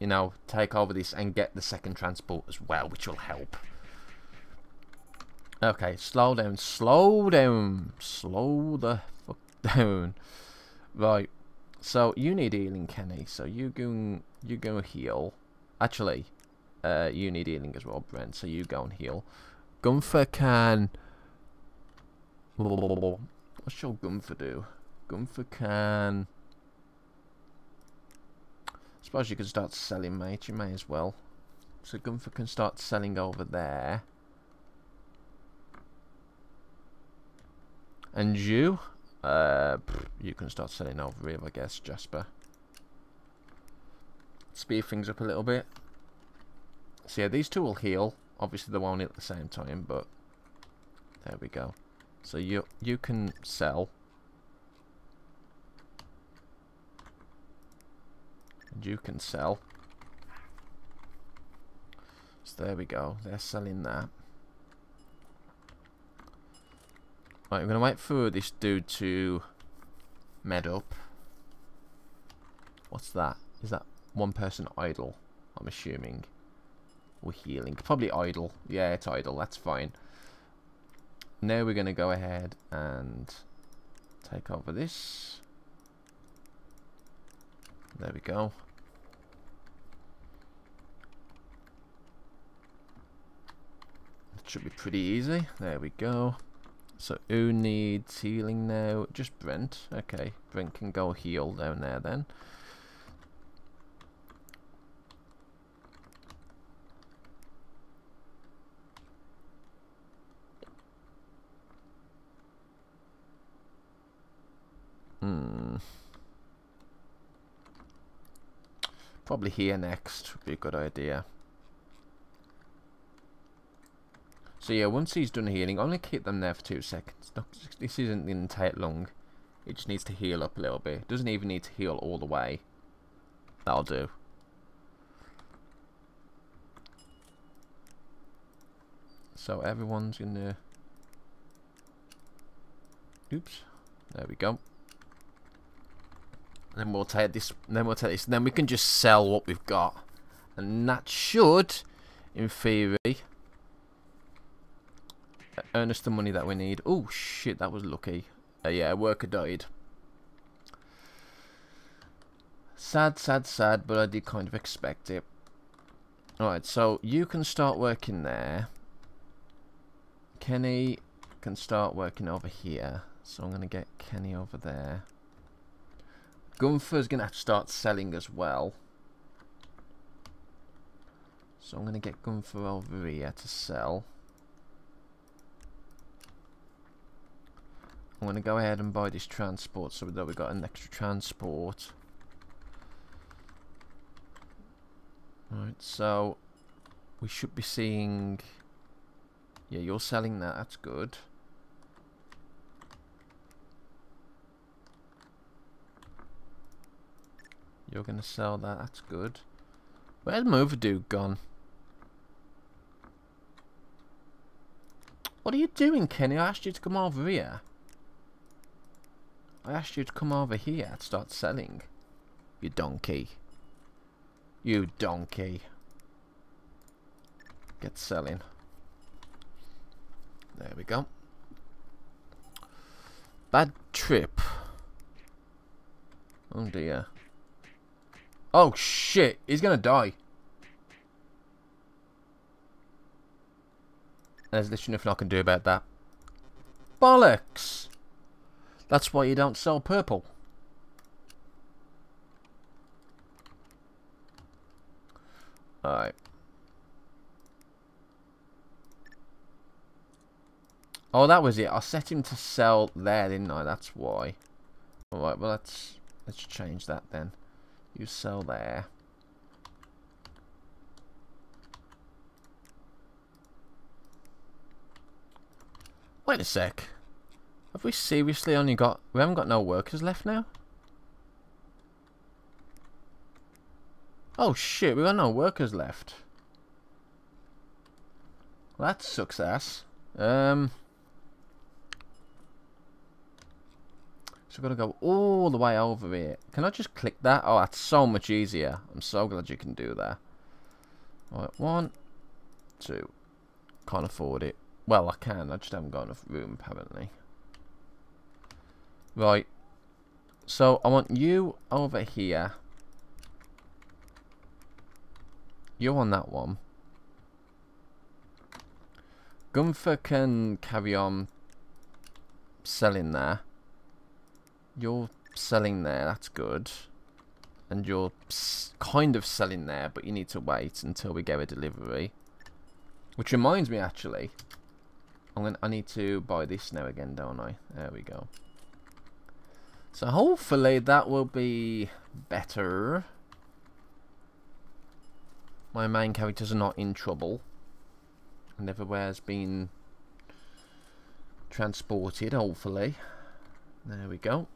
You know, take over this and get the second transport as well, which will help. Okay, slow down, slow down, slow the fuck down. Right, so you need healing, Kenny. So you go, you go heal. Actually, uh, you need healing as well, Brent. So you go and heal. Gunther can. What shall Gunther do? Gunther can. I suppose you can start selling, mate. You may as well. So Gunther can start selling over there. And you? Uh, you can start selling over here, I guess, Jasper. Speed things up a little bit. So yeah, these two will heal. Obviously they won't heal at the same time, but there we go. So you you can sell. And you can sell. So there we go. They're selling that. Right, I'm going to wait for this dude to med up. What's that? Is that one person idle? I'm assuming. Or healing. Probably idle. Yeah, it's idle. That's fine. Now we're going to go ahead and take over this. There we go. It should be pretty easy. There we go. So who needs healing now? Just Brent. Okay, Brent can go heal down there then. Hmm. Probably here next would be a good idea. So yeah, once he's done healing, I'll only keep them there for two seconds. No, this isn't going to take long. It just needs to heal up a little bit. It doesn't even need to heal all the way. That'll do. So everyone's in the... Oops. There we go. Then we'll take this. Then we'll take this. Then we can just sell what we've got, and that should, in theory, earn us the money that we need. Oh shit, that was lucky. Uh, yeah, a worker died. Sad, sad, sad, but I did kind of expect it. Alright, so you can start working there. Kenny can start working over here. So I'm going to get Kenny over there. Gunther's going to have to start selling as well. So I'm going to get Gunther over here to sell. I'm going to go ahead and buy this transport so that we've got an extra transport. Right, so we should be seeing... Yeah, you're selling that, that's good. You're going to sell that, that's good. Where's my other dude gone? What are you doing, Kenny? I asked you to come over here. I asked you to come over here to start selling. You donkey. You donkey. Get selling. There we go. Bad trip. Oh dear. Oh shit, he's gonna die. There's literally nothing I can do about that. Bollocks! That's why you don't sell purple. Alright. Oh, that was it. I set him to sell there, didn't I? That's why. Alright, well, let's, let's change that then. You sell there. Wait a sec. Have we seriously only got... We haven't got no workers left now? Oh shit, we got no workers left. Well, that sucks ass. Um... So I've got to go all the way over here. Can I just click that? Oh, that's so much easier. I'm so glad you can do that. Alright, one, two. Can't afford it. Well, I can. I just haven't got enough room, apparently. Right. So I want you over here. You on that one. Gunther can carry on selling there. You're selling there, that's good. And you're kind of selling there, but you need to wait until we get a delivery. Which reminds me, actually. I'm gonna, I need to buy this now again, don't I? There we go. So hopefully that will be better. My main characters are not in trouble. And everywhere has been transported, hopefully. There we go.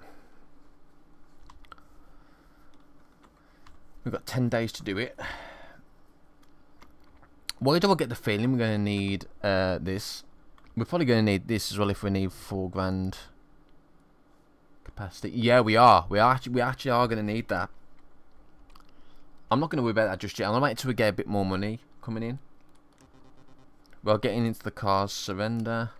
We've got 10 days to do it. Why do I get the feeling we're going to need uh, this? We're probably going to need this as well if we need 4 grand capacity. Yeah, we are. We are actually, we actually are going to need that. I'm not going to worry about that just yet. To wait until we get a bit more money coming in. Well, getting into the cars, surrender.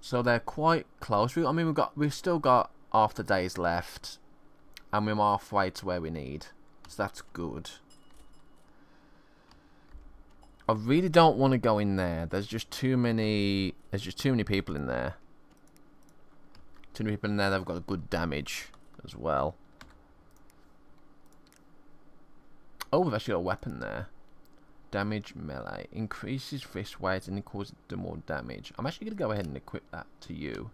So they're quite close. We, I mean, we've got we've still got the days left, and we're halfway to where we need. So that's good. I really don't want to go in there. There's just too many. There's just too many people in there. Too many people in there. They've got good damage as well. Oh, we've actually got a weapon there. Damage melee. Increases fist weight and causes more damage. I'm actually going to go ahead and equip that to you.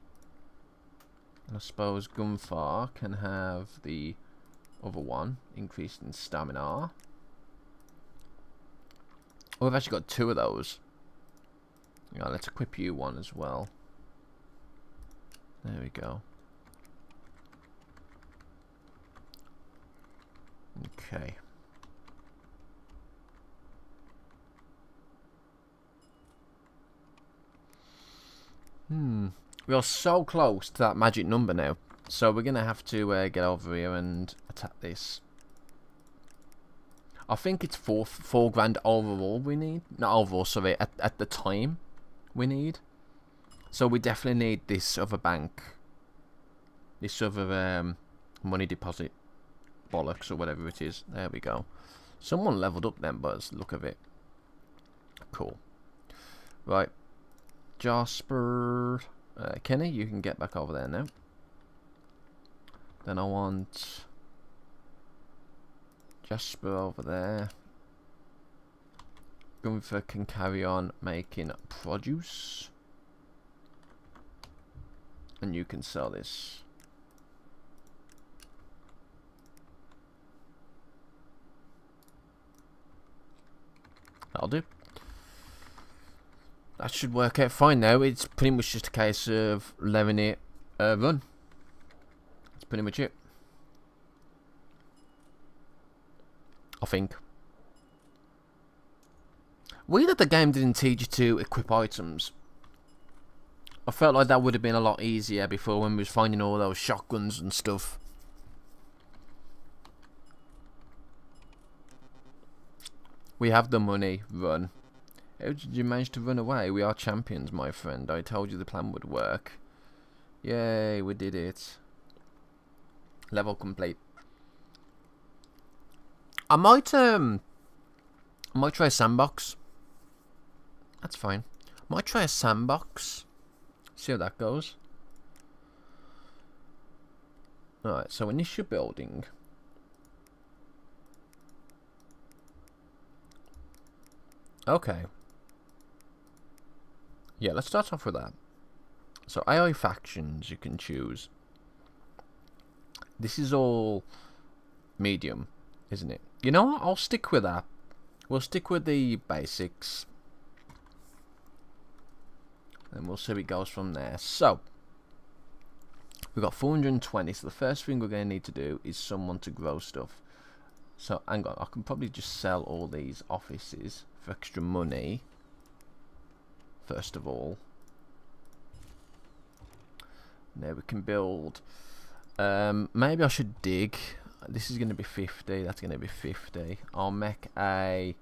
And I suppose Gunfar can have the other one. Increased in stamina. Oh, we've actually got two of those. Yeah, let's equip you one as well. There we go. Okay. Hmm. We are so close to that magic number now. So we're going to have to uh, get over here and attack this. I think it's four, four grand overall we need. Not overall, sorry, at, at the time we need. So we definitely need this other bank. This other um, money deposit bollocks or whatever it is. There we go. Someone leveled up then, but look of it. Cool. Right. Jasper. Uh, Kenny, you can get back over there now. Then I want Jasper over there. Gunther can carry on making produce. And you can sell this. That'll do that should work out fine now. It's pretty much just a case of letting it uh, run. That's pretty much it. I think. Weird that the game didn't teach you to equip items. I felt like that would have been a lot easier before when we was finding all those shotguns and stuff. We have the money, run. How did you manage to run away? We are champions, my friend. I told you the plan would work. Yay, we did it. Level complete. I might, um... I might try a sandbox. That's fine. I might try a sandbox. See how that goes. Alright, so initial building. Okay. Yeah, let's start off with that. So AI factions you can choose. This is all medium, isn't it? You know what? I'll stick with that. We'll stick with the basics. And we'll see it goes from there. So, we've got 420. So the first thing we're going to need to do is someone to grow stuff. So, hang on. I can probably just sell all these offices for extra money first of all. Now we can build. Um, maybe I should dig. This is going to be 50. That's going to be 50. I'll make a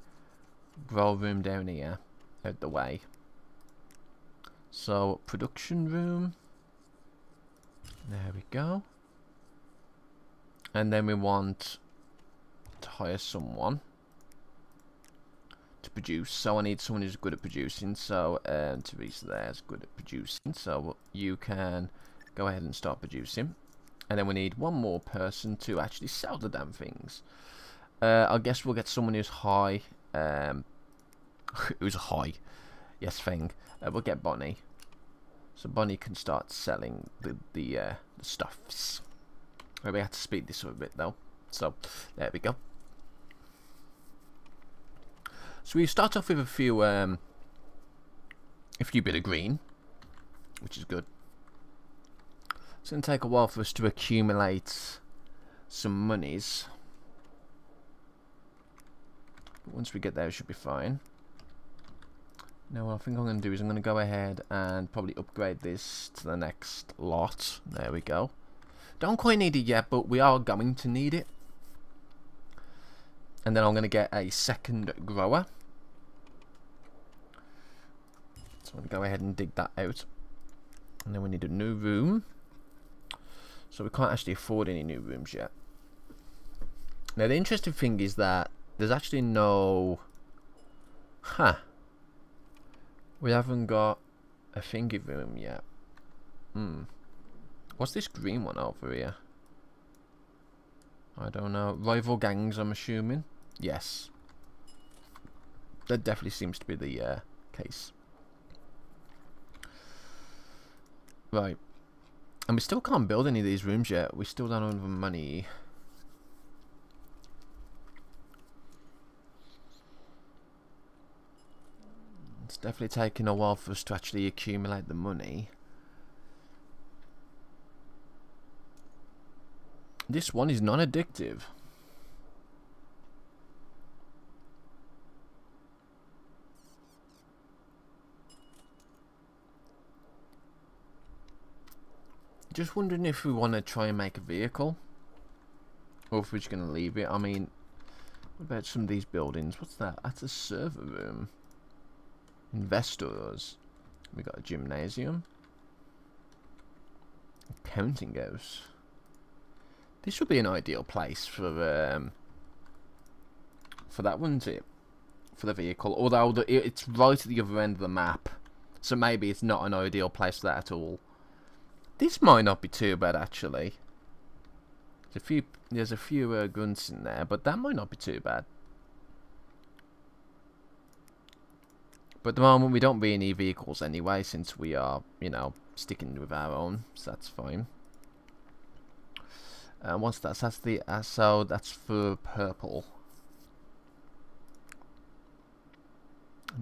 grow room down here, out the way. So production room. There we go. And then we want to hire someone to produce. So I need someone who's good at producing. So um, Teresa there is good at producing. So you can go ahead and start producing. And then we need one more person to actually sell the damn things. Uh, I guess we'll get someone who's high. Um, who's high. Yes, thing. Uh, we'll get Bonnie. So Bonnie can start selling the the, uh, the stuffs. I have to speed this up a bit though. So there we go. So we start off with a few, um, a few bit of green. which is good. It's going to take a while for us to accumulate some monies. But once we get there, it should be fine. Now what I think I'm going to do is I'm going to go ahead and probably upgrade this to the next lot. There we go. Don't quite need it yet, but we are going to need it. And then I'm going to get a second grower. So I'm go ahead and dig that out. And then we need a new room. So we can't actually afford any new rooms yet. Now the interesting thing is that there's actually no... Huh. We haven't got a thingy room yet. Hmm. What's this green one over here? I don't know. Rival gangs, I'm assuming. Yes. That definitely seems to be the uh, case. Right. And we still can't build any of these rooms yet. We still don't have the money. It's definitely taking a while for us to actually accumulate the money. This one is non-addictive. Just wondering if we want to try and make a vehicle. Or if we're just going to leave it. I mean, what about some of these buildings? What's that? That's a server room. Investors. We got a gymnasium. Counting house. This would be an ideal place for um, for that, wouldn't it? For the vehicle. Although it's right at the other end of the map. So maybe it's not an ideal place for that at all. This might not be too bad, actually. There's a few, there's a few uh, guns in there, but that might not be too bad. But at the moment, we don't need any vehicles anyway, since we are, you know, sticking with our own, so that's fine. And uh, once that's, that's the, uh, so that's for purple.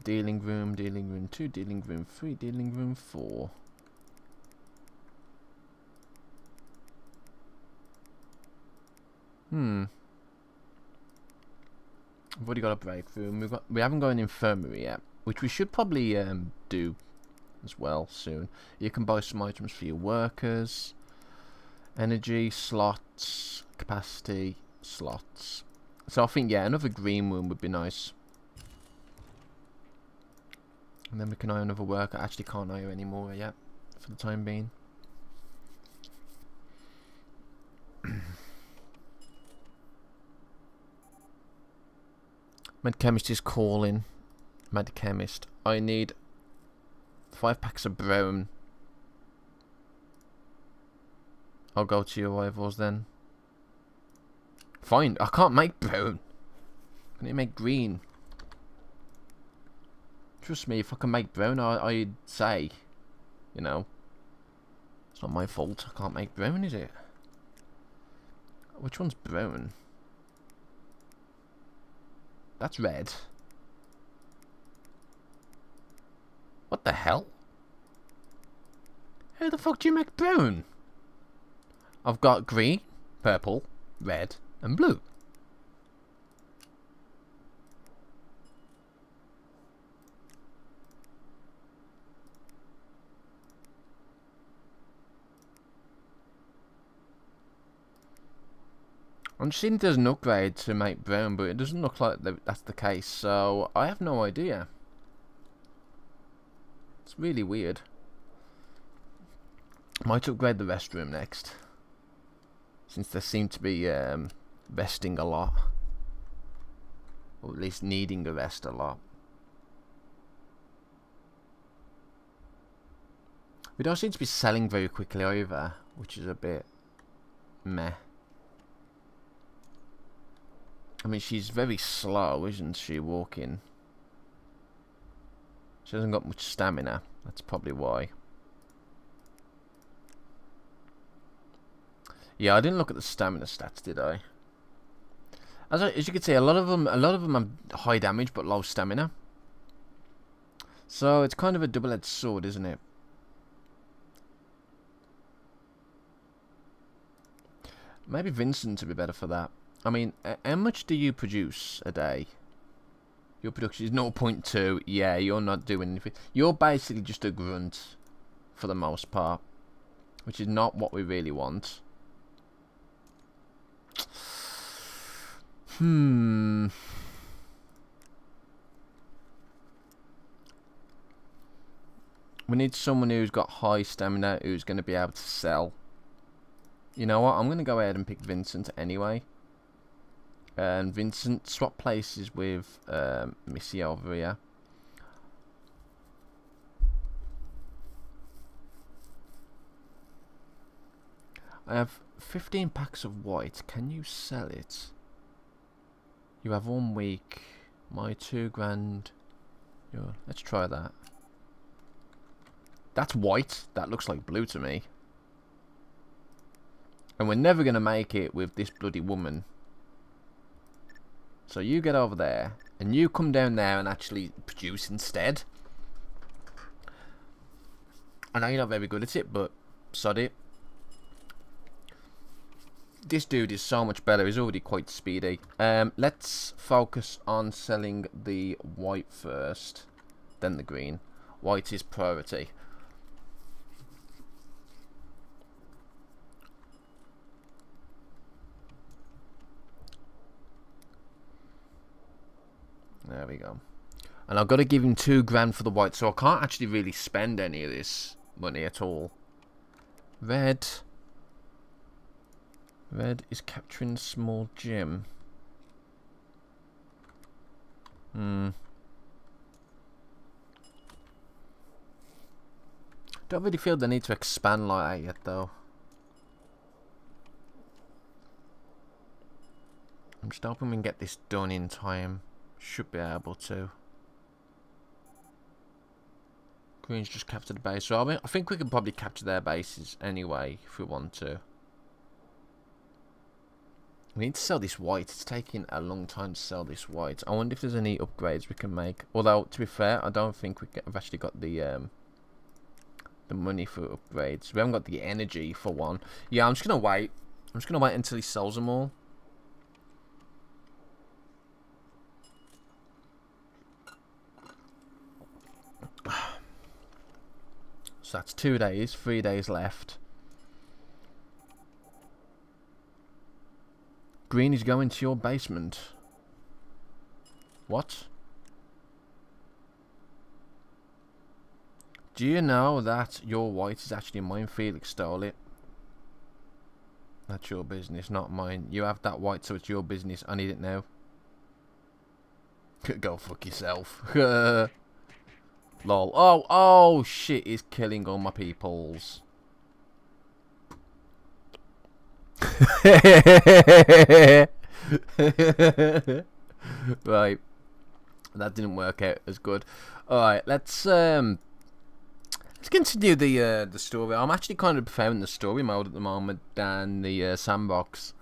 Dealing room, dealing room 2, dealing room 3, dealing room 4. Hmm. We've already got a break room. We've got we haven't got an infirmary yet, which we should probably um, do as well soon. You can buy some items for your workers. Energy, slots, capacity, slots. So I think, yeah, another green room would be nice. And then we can hire another worker. I actually can't hire anymore yet, for the time being. Med chemist is calling. Med chemist. I need five packs of brown. I'll go to your rivals then. Fine, I can't make brown. Can you make green? Trust me, if I can make brown, I, I'd say. You know. It's not my fault. I can't make brown, is it? Which one's brown? That's red. What the hell? How the fuck do you make brown? I've got green, purple, red, and blue. I'm seeing there's an upgrade to make brown, but it doesn't look like that's the case, so I have no idea. It's really weird. Might upgrade the restroom next. Since they seem to be um, resting a lot. Or at least needing a rest a lot. We don't seem to be selling very quickly either, which is a bit meh. I mean, she's very slow, isn't she, walking? She hasn't got much stamina. That's probably why. Yeah, I didn't look at the stamina stats, did I? As, I, as you can see, a lot of them, a lot of them are high damage but low stamina. So it's kind of a double-edged sword, isn't it? Maybe Vincent would be better for that. I mean, how much do you produce a day? Your production is 0.2. Yeah, you're not doing anything. You're basically just a grunt for the most part. Which is not what we really want. Hmm. We need someone who's got high stamina who's going to be able to sell. You know what? I'm going to go ahead and pick Vincent anyway. And Vincent, swap places with um, Missy over here. I have 15 packs of white. Can you sell it? You have one week. My two grand. Yeah, let's try that. That's white. That looks like blue to me. And we're never going to make it with this bloody woman. So you get over there. And you come down there and actually produce instead. I know you're not very good at it, but sod it. This dude is so much better. He's already quite speedy. Um, let's focus on selling the white first. Then the green. White is priority. There we go. And I've got to give him two grand for the white, so I can't actually really spend any of this money at all. Red. Red is capturing small gym. Hmm. Don't really feel the need to expand like that yet, though. I'm just hoping we can get this done in time. Should be able to. Green's just captured the base. So I, mean, I think we can probably capture their bases anyway if we want to. We need to sell this white. It's taking a long time to sell this white. I wonder if there's any upgrades we can make. Although, to be fair, I don't think we've actually got the um, the money for upgrades. We haven't got the energy for one. Yeah, I'm just going to wait. I'm just going to wait until he sells them all. So that's two days, three days left. Green is going to your basement. What? Do you know that your white is actually mine? Felix stole it. That's your business, not mine. You have that white, so it's your business. I need it now. Go fuck yourself. Lol. Oh, oh, shit, he's killing all my peoples. right. That didn't work out as good. Alright, let's um let's continue the uh, the story. I'm actually kind of preferring the story mode at the moment than the uh, sandbox.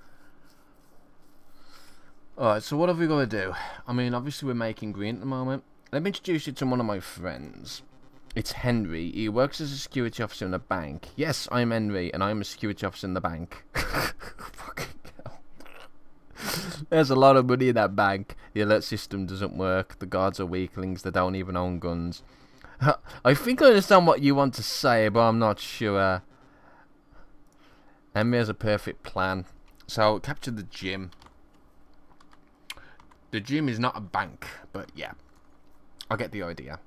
Alright, so what have we got to do? I mean, obviously we're making green at the moment. Let me introduce you to one of my friends. It's Henry. He works as a security officer in a bank. Yes, I'm Henry, and I'm a security officer in the bank. There's a lot of money in that bank. The alert system doesn't work. The guards are weaklings. They don't even own guns. I think I understand what you want to say, but I'm not sure. Henry has a perfect plan. So, capture the gym. The gym is not a bank, but yeah. I get the idea.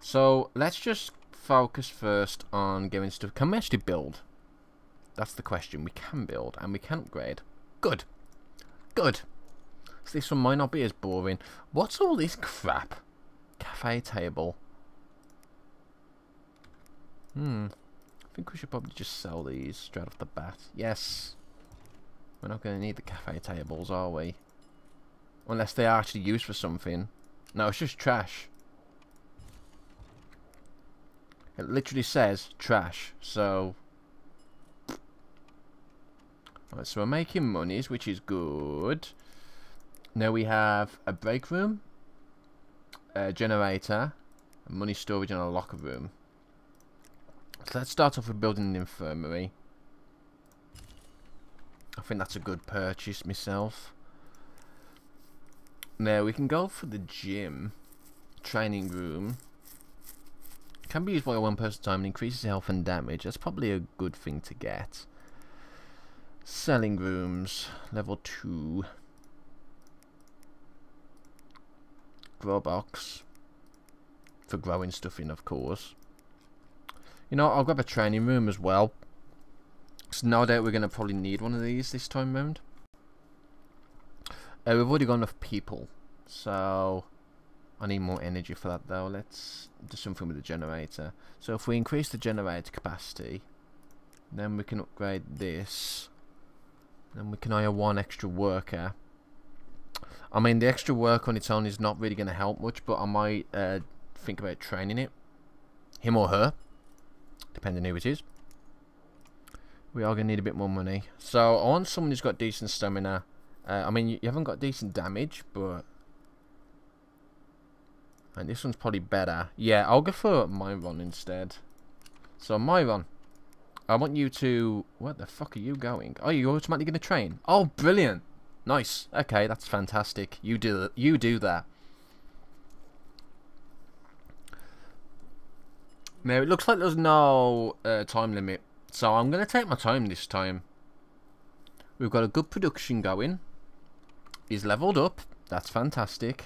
So let's just focus first on getting stuff. Can we actually build? That's the question. We can build and we can upgrade. Good. Good. So this one might not be as boring. What's all this crap? Cafe table. Hmm. I think we should probably just sell these straight off the bat. Yes. We're not going to need the cafe tables, are we? Unless they are actually used for something. No, it's just trash. It literally says trash, so... Right, so we're making monies, which is good. Now we have a break room, a generator, a money storage, and a locker room. So let's start off with building an infirmary. I think that's a good purchase myself. Now we can go for the gym, training room. Can be used by one person at a time and increases health and damage. That's probably a good thing to get. Selling rooms, level 2. Grow box. For growing stuff in, of course. You know, I'll grab a training room as well. So no doubt we're going to probably need one of these this time round. Uh, we've already got enough people. So, I need more energy for that though. Let's do something with the generator. So if we increase the generator capacity, then we can upgrade this. Then we can hire one extra worker. I mean, the extra work on its own is not really going to help much, but I might uh, think about training it. Him or her, depending who it is. We are going to need a bit more money. So I want someone who's got decent stamina. Uh, I mean, you, haven't got decent damage, but... And this one's probably better. Yeah, I'll go for Myron instead. So Myron, I want you to... Where the fuck are you going? Oh, you're automatically going to train? Oh, brilliant. Nice. Okay, that's fantastic. You do, you do that. Now, it looks like there's no uh, time limit. So I'm going to take my time this time. We've got a good production going. He's leveled up. That's fantastic.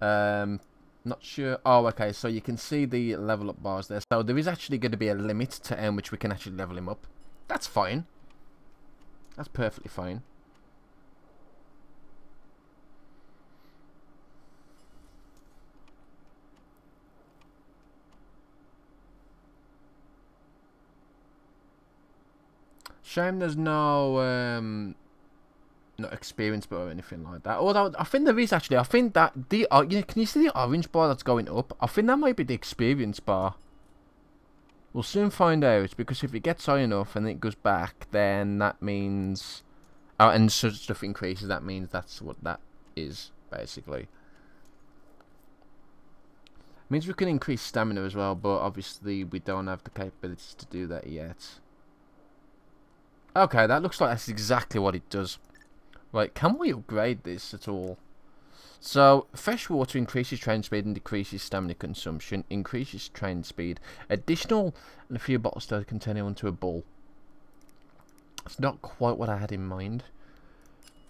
Um, not sure. Oh, okay. So you can see the level up bars there. So there is actually going to be a limit to how much we can actually level him up. That's fine. That's perfectly fine. Shame there's no um, not experience bar or anything like that. Although I think there is actually. I think that the uh, you know, can you see the orange bar that's going up? I think that might be the experience bar. We'll soon find out because if it gets high enough and it goes back, then that means, oh, and stuff increases. That means that's what that is basically. means we can increase stamina as well, but obviously we don't have the capabilities to do that yet. Okay, that looks like that's exactly what it does. Right, can we upgrade this at all? So, fresh water increases train speed and decreases stamina consumption, increases train speed. Additional and a few bottles to contain onto a bull. It's not quite what I had in mind.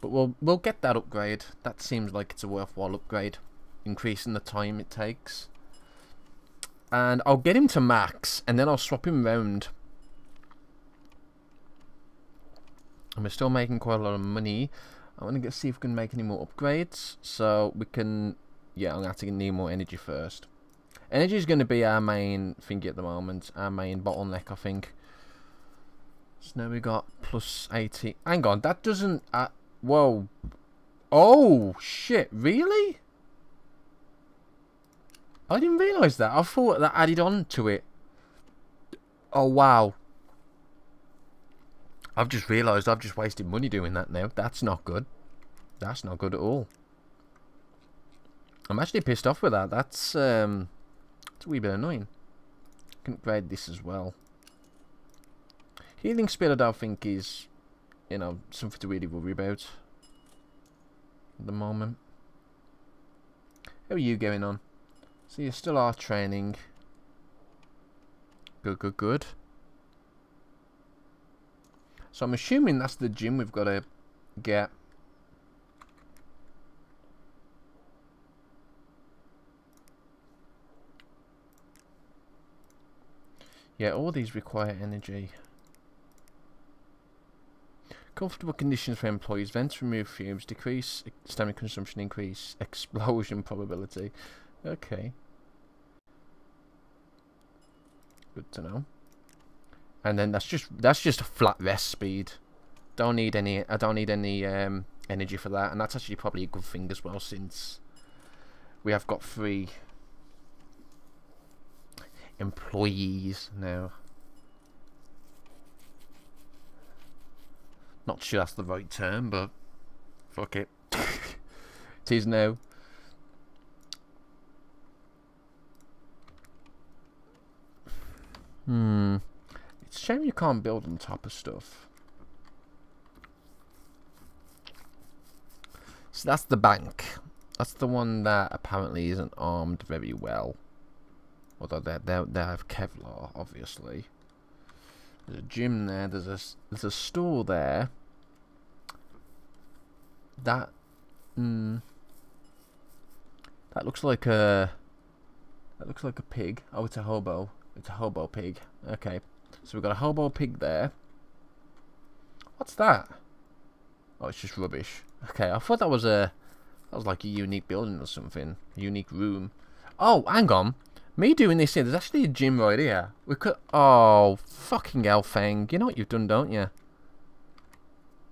But we'll we'll get that upgrade. That seems like it's a worthwhile upgrade. Increasing the time it takes. And I'll get him to max, and then I'll swap him round. and we're still making quite a lot of money. I want to see if we can make any more upgrades. So we can, yeah, I'm going to to need more energy first. Energy is going to be our main thing at the moment, our main bottleneck, I think. So now we got plus 80. Hang on, that doesn't, uh, whoa. Oh, shit, really? I didn't realise that. I thought that added on to it. Oh, wow. I've just realised I've just wasted money doing that now. That's not good. That's not good at all. I'm actually pissed off with that. That's um, it's a wee bit annoying. Can upgrade this as well. Healing speed I don't think is, you know, something to really worry about at the moment. How are you going on? So you still are training. Good, good, good. So I'm assuming that's the gym we've got to get. Yeah, all these require energy. Comfortable conditions for employees. Vents remove fumes. Decrease stamina consumption. Increase explosion probability. Okay. Good to know and then that's just that's just a flat rest speed. Don't need any I don't need any um, energy for that. And that's actually probably a good thing as well since we have got three employees now. Not sure that's the right term but fuck it. It is now. Hmm shame you can't build on top of stuff. So that's the bank. That's the one that apparently isn't armed very well. Although they they they have Kevlar, obviously. There's a gym there. There's a there's a store there. That, mm, that looks like a that looks like a pig. Oh, it's a hobo. It's a hobo pig. Okay, so we've got a hobo pig there. What's that? Oh, it's just rubbish. Okay, I thought that was a that was like a unique building or something. Unique room. Oh, hang on. Me doing this here, there's actually a gym right here. We could... Oh, fucking hell, Fang. You know what you've done, don't you?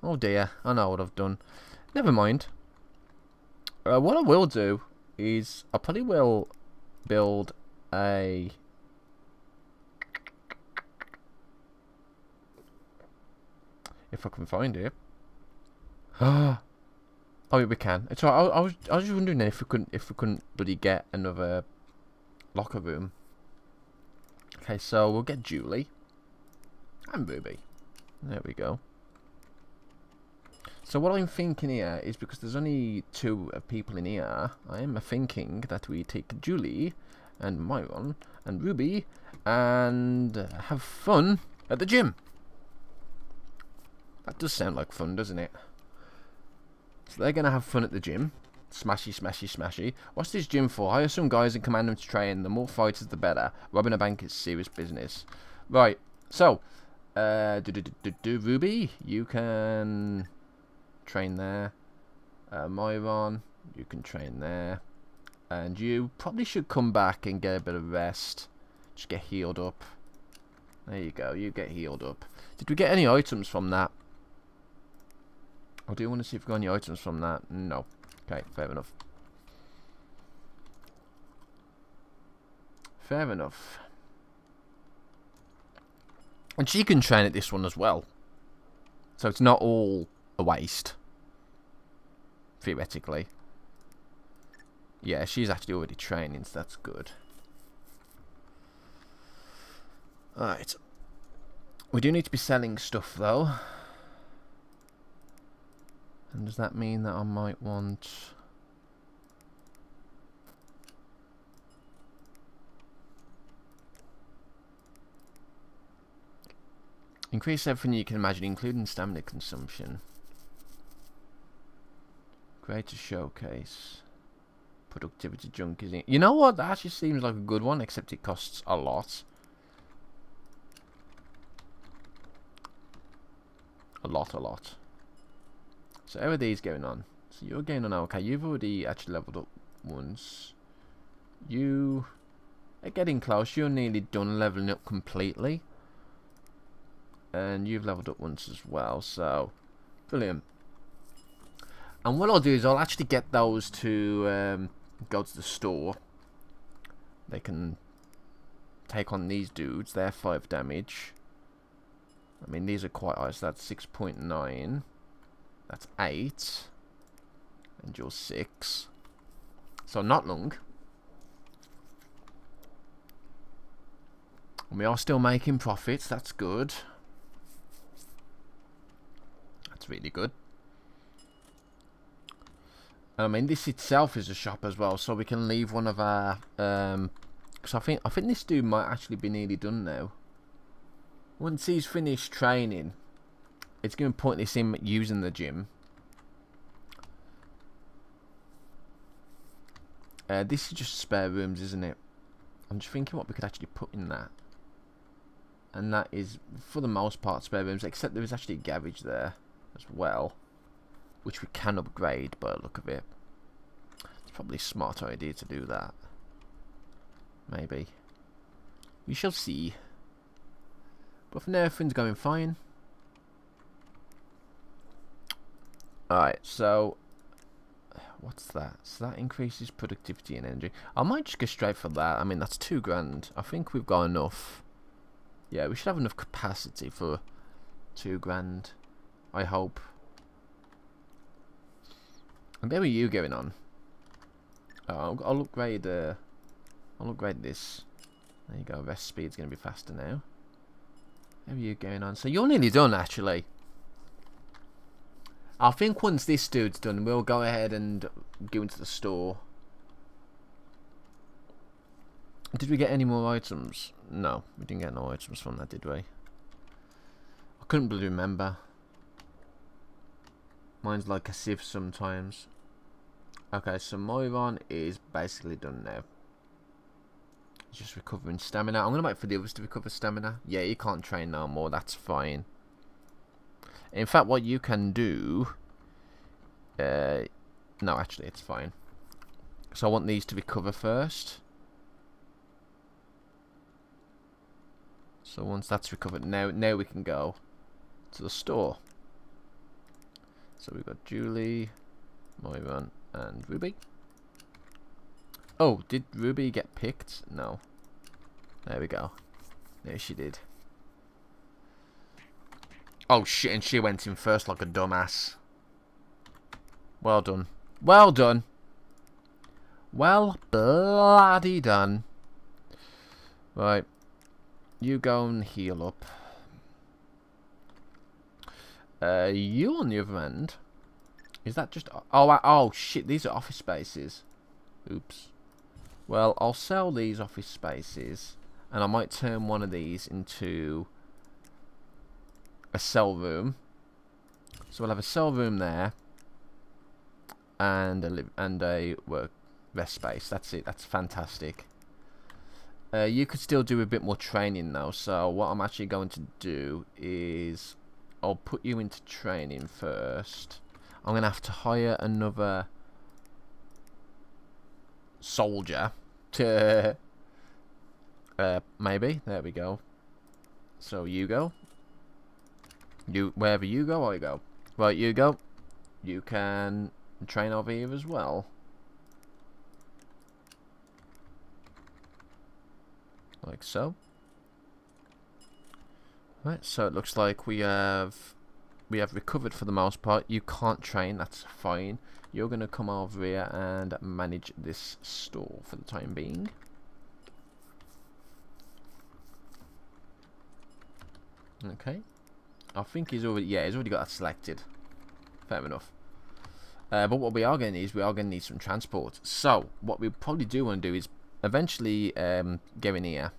Oh dear, I know what I've done. Never mind. Uh, what I will do is I probably will build a... If I can find it. oh, we can. It's. I, I, was I was just wondering if we couldn't if we couldn't bloody get another locker room. Okay, so we'll get Julie and Ruby. There we go. So what I'm thinking here is because there's only two people in here, I am thinking that we take Julie and Myron and Ruby and have fun at the gym. That does sound like fun, doesn't it? So they're going to have fun at the gym. Smashy, smashy, smashy. What's this gym for? Hire some guys and command them to train. The more fighters, the better. Robbing a bank is serious business. Right. So, uh, do, do, do, do, Ruby, you can train there. Uh, Myron, you can train there. And you probably should come back and get a bit of rest. Just get healed up. There you go. You get healed up. Did we get any items from that? I do want to see if we've got any items from that. No. Okay, fair enough. Fair enough. And she can train at this one as well. So it's not all a waste. Theoretically. Yeah, she's actually already training, so that's good. Alright. We do need to be selling stuff, though. And does that mean that I might want... Increase everything you can imagine, including stamina consumption. Greater showcase. Productivity junk is in. You know what? That actually seems like a good one, except it costs a lot. A lot, a lot. So these going on? So you're going on okay. You've already actually leveled up once. You are getting close. You're nearly done leveling up completely. And you've leveled up once as well. So brilliant. And what I'll do is I'll actually get those to um, go to the store. They can take on these dudes. They're 5 damage. I mean, these are quite high, so that's 6.9. That's 8. And you're 6. So not long. And we are still making profits. That's good. That's really good. I mean, this itself is a shop as well, so we can leave one of our. Um, because I think I think this dude might actually be nearly done now. Once he's finished training, it's going to be pointless him using the gym. Uh, this is just spare rooms, isn't it? I'm just thinking what we could actually put in that. And that is, for the most part, spare rooms, except there is actually a garage there as well. Which we can upgrade by the look of it. It's probably a smart idea to do that. Maybe. We shall see. But for now, everything's going fine. Alright, so what's that? So that increases productivity and energy. I might just go straight for that. I mean, that's two grand. I think we've got enough. Yeah, we should have enough capacity for two grand. I hope. And there are you going on. Oh, I'll, I'll upgrade. Uh, I'll upgrade this. There you go. Rest speed's going to be faster now. There are you going on. So you're nearly done, actually. I think once this dude's done, we'll go ahead and go into the store. Did we get any more items? No, we didn't get no items from that, did we? I couldn't really remember. Mine's like a sieve sometimes. Okay, so Myron is basically done now. Just recovering stamina. I'm going to wait for the others to recover stamina. Yeah, you can't train no more. That's fine. In fact, what you can do... Uh, no, actually, it's fine. So I want these to recover first. So once that's recovered, now now we can go to the store. So we've got Julie, Myron, and Ruby. Oh, did Ruby get picked? No. There we go. There she did. Oh shit, and she went in first like a dumbass. Well done. Well done. Well bloody done. Right. You go and heal up. Uh, you on the other end. Is that just... Oh, oh shit, these are office spaces. Oops. Well, I'll sell these office spaces. And I might turn one of these into a cell room. So we'll have a cell room there. And a, and a work rest space. That's it. That's fantastic. Uh, you could still do a bit more training though. So what I'm actually going to do is I'll put you into training first. I'm to have to hire another soldier to... Uh, maybe. There we go. So you go. You Wherever you go, I go. Right, you go. You can train over here as well. Like so. Right, so it looks like we have we have recovered for the most part. You can't train, that's fine. You're going to come over here and manage this store for the time being. Okay. I think he's already, yeah, he's already got that selected. Fair enough. Uh, but what we are going to need is we are going to need some transport. So, what we probably do want to do is eventually um, go in here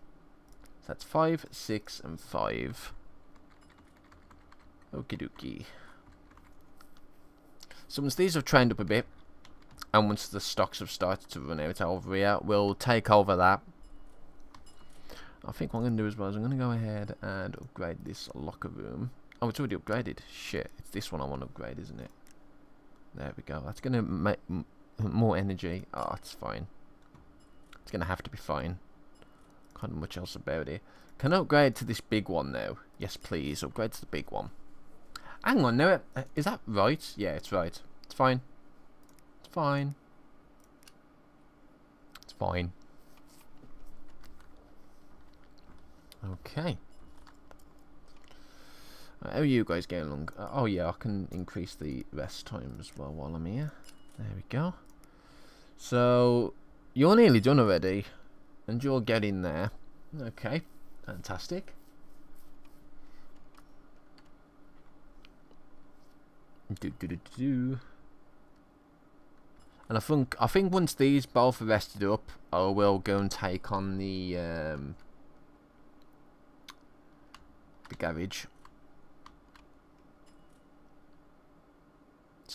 so that's 5, 6, and 5. Okie dokie. So once these have trained up a bit, and once the stocks have started to run out over here, we'll take over that. I think what I'm going to do as well is I'm going to go ahead and upgrade this locker room. Oh, it's already upgraded. Shit, it's this one I want to upgrade, isn't it? There we go. That's going to make more energy. Oh, it's fine. It's going to have to be fine. Can't do much else about it. Can I upgrade to this big one now? Yes, please. Upgrade to the big one. Hang on, no, uh, is that right? Yeah, it's right. It's fine. It's fine. It's fine. Okay. How you guys getting along? Uh, oh yeah, I can increase the rest time as well while I'm here. There we go. So, you're nearly done already and you're getting there. Okay, fantastic. Do do do do. And I think I think once these both are rested up, I will go and take on the um, the garage.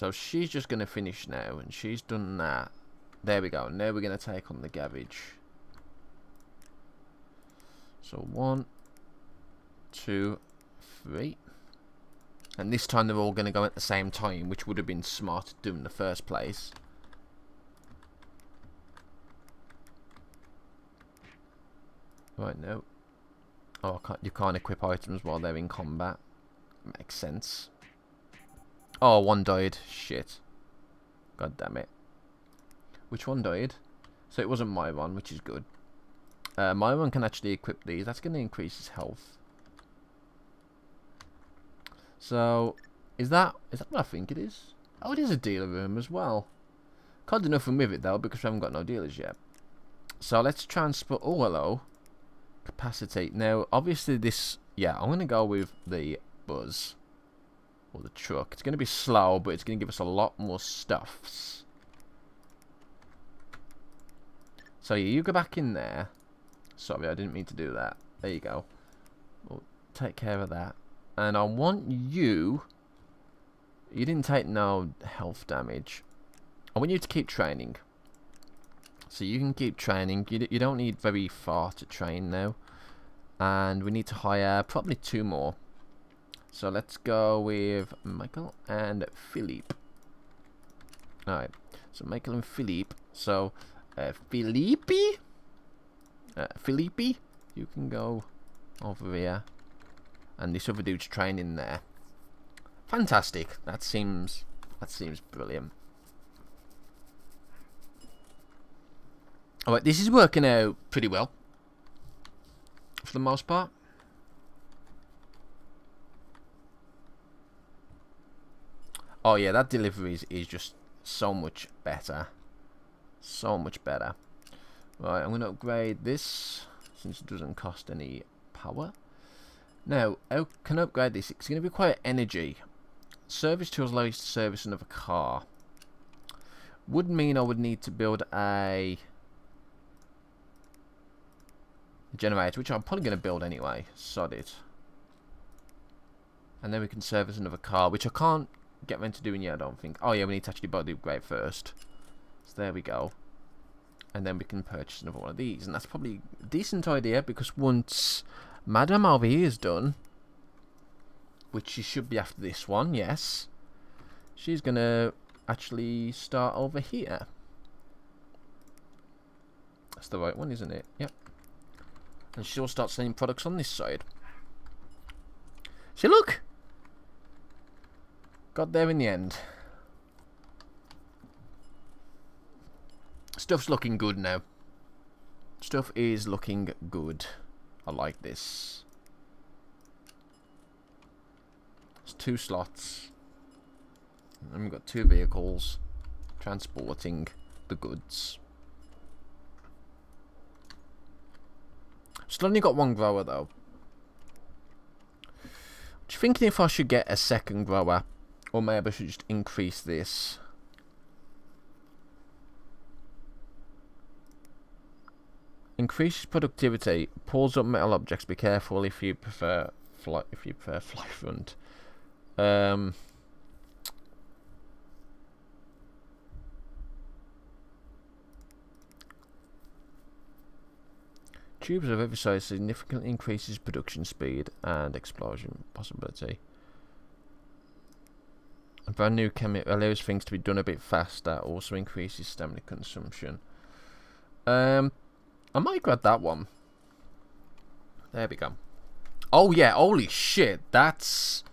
So she's just going to finish now, and she's done that. There we go. Now we're going to take on the garage. So one, two, three. And this time they're all going to go at the same time, which would have been smart to do in the first place. Right, no. Oh, you can't equip items while they're in combat. Makes sense. Oh, one died. Shit. God damn it. Which one died? So it wasn't my one, which is good. Uh, my one can actually equip these. That's going to increase his health. So, is that is that what I think it is? Oh, it is a dealer room as well. Can't do nothing with it though because we haven't got no dealers yet. So let's transport. Oh, hello. Capacity. Now, obviously this. Yeah, I'm going to go with the buzz. Or the truck. It's going to be slow, but it's going to give us a lot more stuffs. So yeah, you go back in there. Sorry, I didn't mean to do that. There you go. We'll take care of that. And I want you... You didn't take no health damage. I want you to keep training. So you can keep training. You, you don't need very far to train now. And we need to hire probably two more. So let's go with Michael and Philippe. Alright. So Michael and Philippe. So uh, Philippe? Uh, Philippe? You can go over here. And this other dude's training there. Fantastic. That seems that seems brilliant. Alright, this is working out pretty well. For the most part. Oh yeah, that delivery is, is just so much better. So much better. Right, I'm going to upgrade this since it doesn't cost any power. Now, I can upgrade this. It's going to require energy. Service tools allow you to service another car. Would mean I would need to build a generator, which I'm probably going to build anyway. Sod it. And then we can service another car, which I can't get around to doing yet, I don't think. Oh yeah, we need to actually buy the upgrade first. So there we go. And then we can purchase another one of these. And that's probably a decent idea, because once Madame RV is done, which she should be after this one, yes, she's going to actually start over here. That's the right one, isn't it? Yep. And she'll start selling products on this side. See, look! Got there in the end. Stuff's looking good now. Stuff is looking good. I like this. It's two slots. And we've got two vehicles transporting the goods. Still only got one grower though. Just thinking if I should get a second grower or maybe I should just increase this. Increases productivity, pulls up metal objects. Be careful if you prefer fly if you prefer fly front. Um Tubes of every size significantly increases production speed and explosion possibility. A brand new chemic allows things to be done a bit faster, also increases stamina consumption. Um, I might grab that one. There we go. Oh yeah, holy shit, that's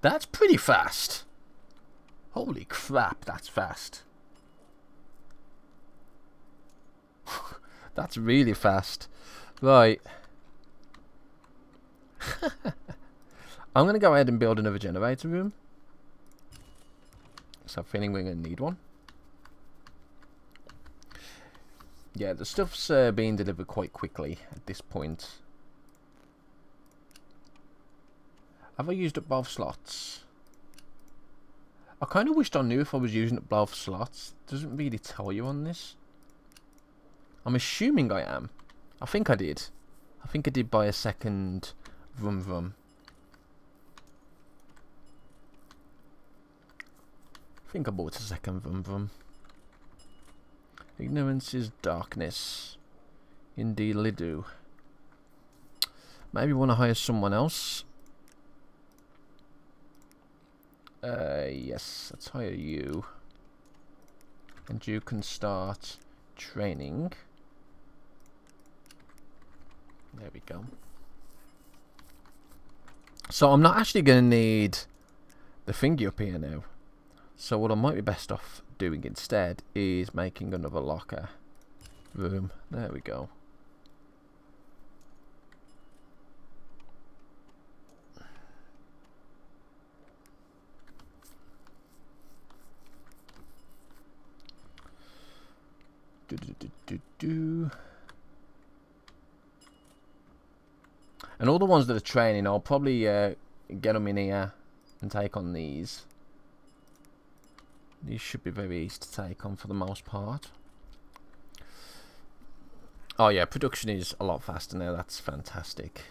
that's pretty fast. Holy crap, that's fast. that's really fast. Right. I'm going to go ahead and build another generator room. So I'm feeling we're going to need one. Yeah, the stuff's uh, being delivered quite quickly at this point. Have I used up both slots? I kind of wished I knew if I was using up both slots. Doesn't really tell you on this. I'm assuming I am. I think I did. I think I did buy a second Vroom Vroom. Think I bought a second Vroom Vroom. Ignorance is darkness. Indeed, do. Maybe want to hire someone else. Uh, yes, let's hire you. And you can start training. There we go. So I'm not actually going to need the thingy up here now. So what I might be best off doing instead is making another locker room. There we go. Do, do, do, do. And all the ones that are training, I'll probably uh, get them in here and take on these. These should be very easy to take on for the most part. Oh yeah, production is a lot faster now. That's fantastic.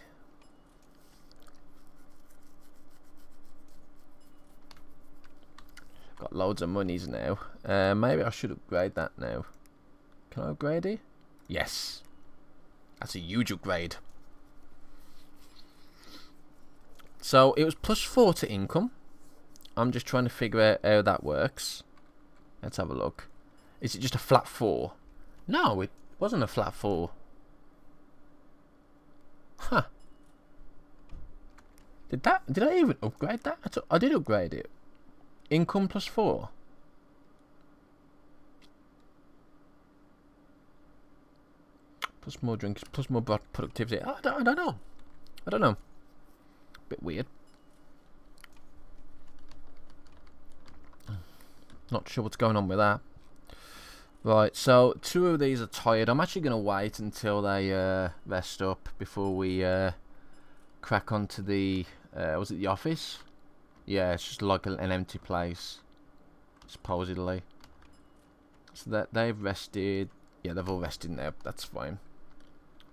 Got loads of monies now. Uh, maybe I should upgrade that now. Can I upgrade it? Yes. That's a huge upgrade. So it was plus four to income. I'm just trying to figure out how that works. Let's have a look. Is it just a flat four? No, it wasn't a flat four. Huh. Did that? Did I even upgrade that? I, I did upgrade it. Income plus four. Plus more drinks, plus more productivity. I don't, I don't know. I don't know. Bit weird. Not sure what's going on with that. Right, so two of these are tired. I'm actually going to wait until they uh, rest up before we uh, crack onto the... Uh, was it the office? Yeah, it's just like an empty place, supposedly. So that they've rested. Yeah, they've all rested now. That's fine.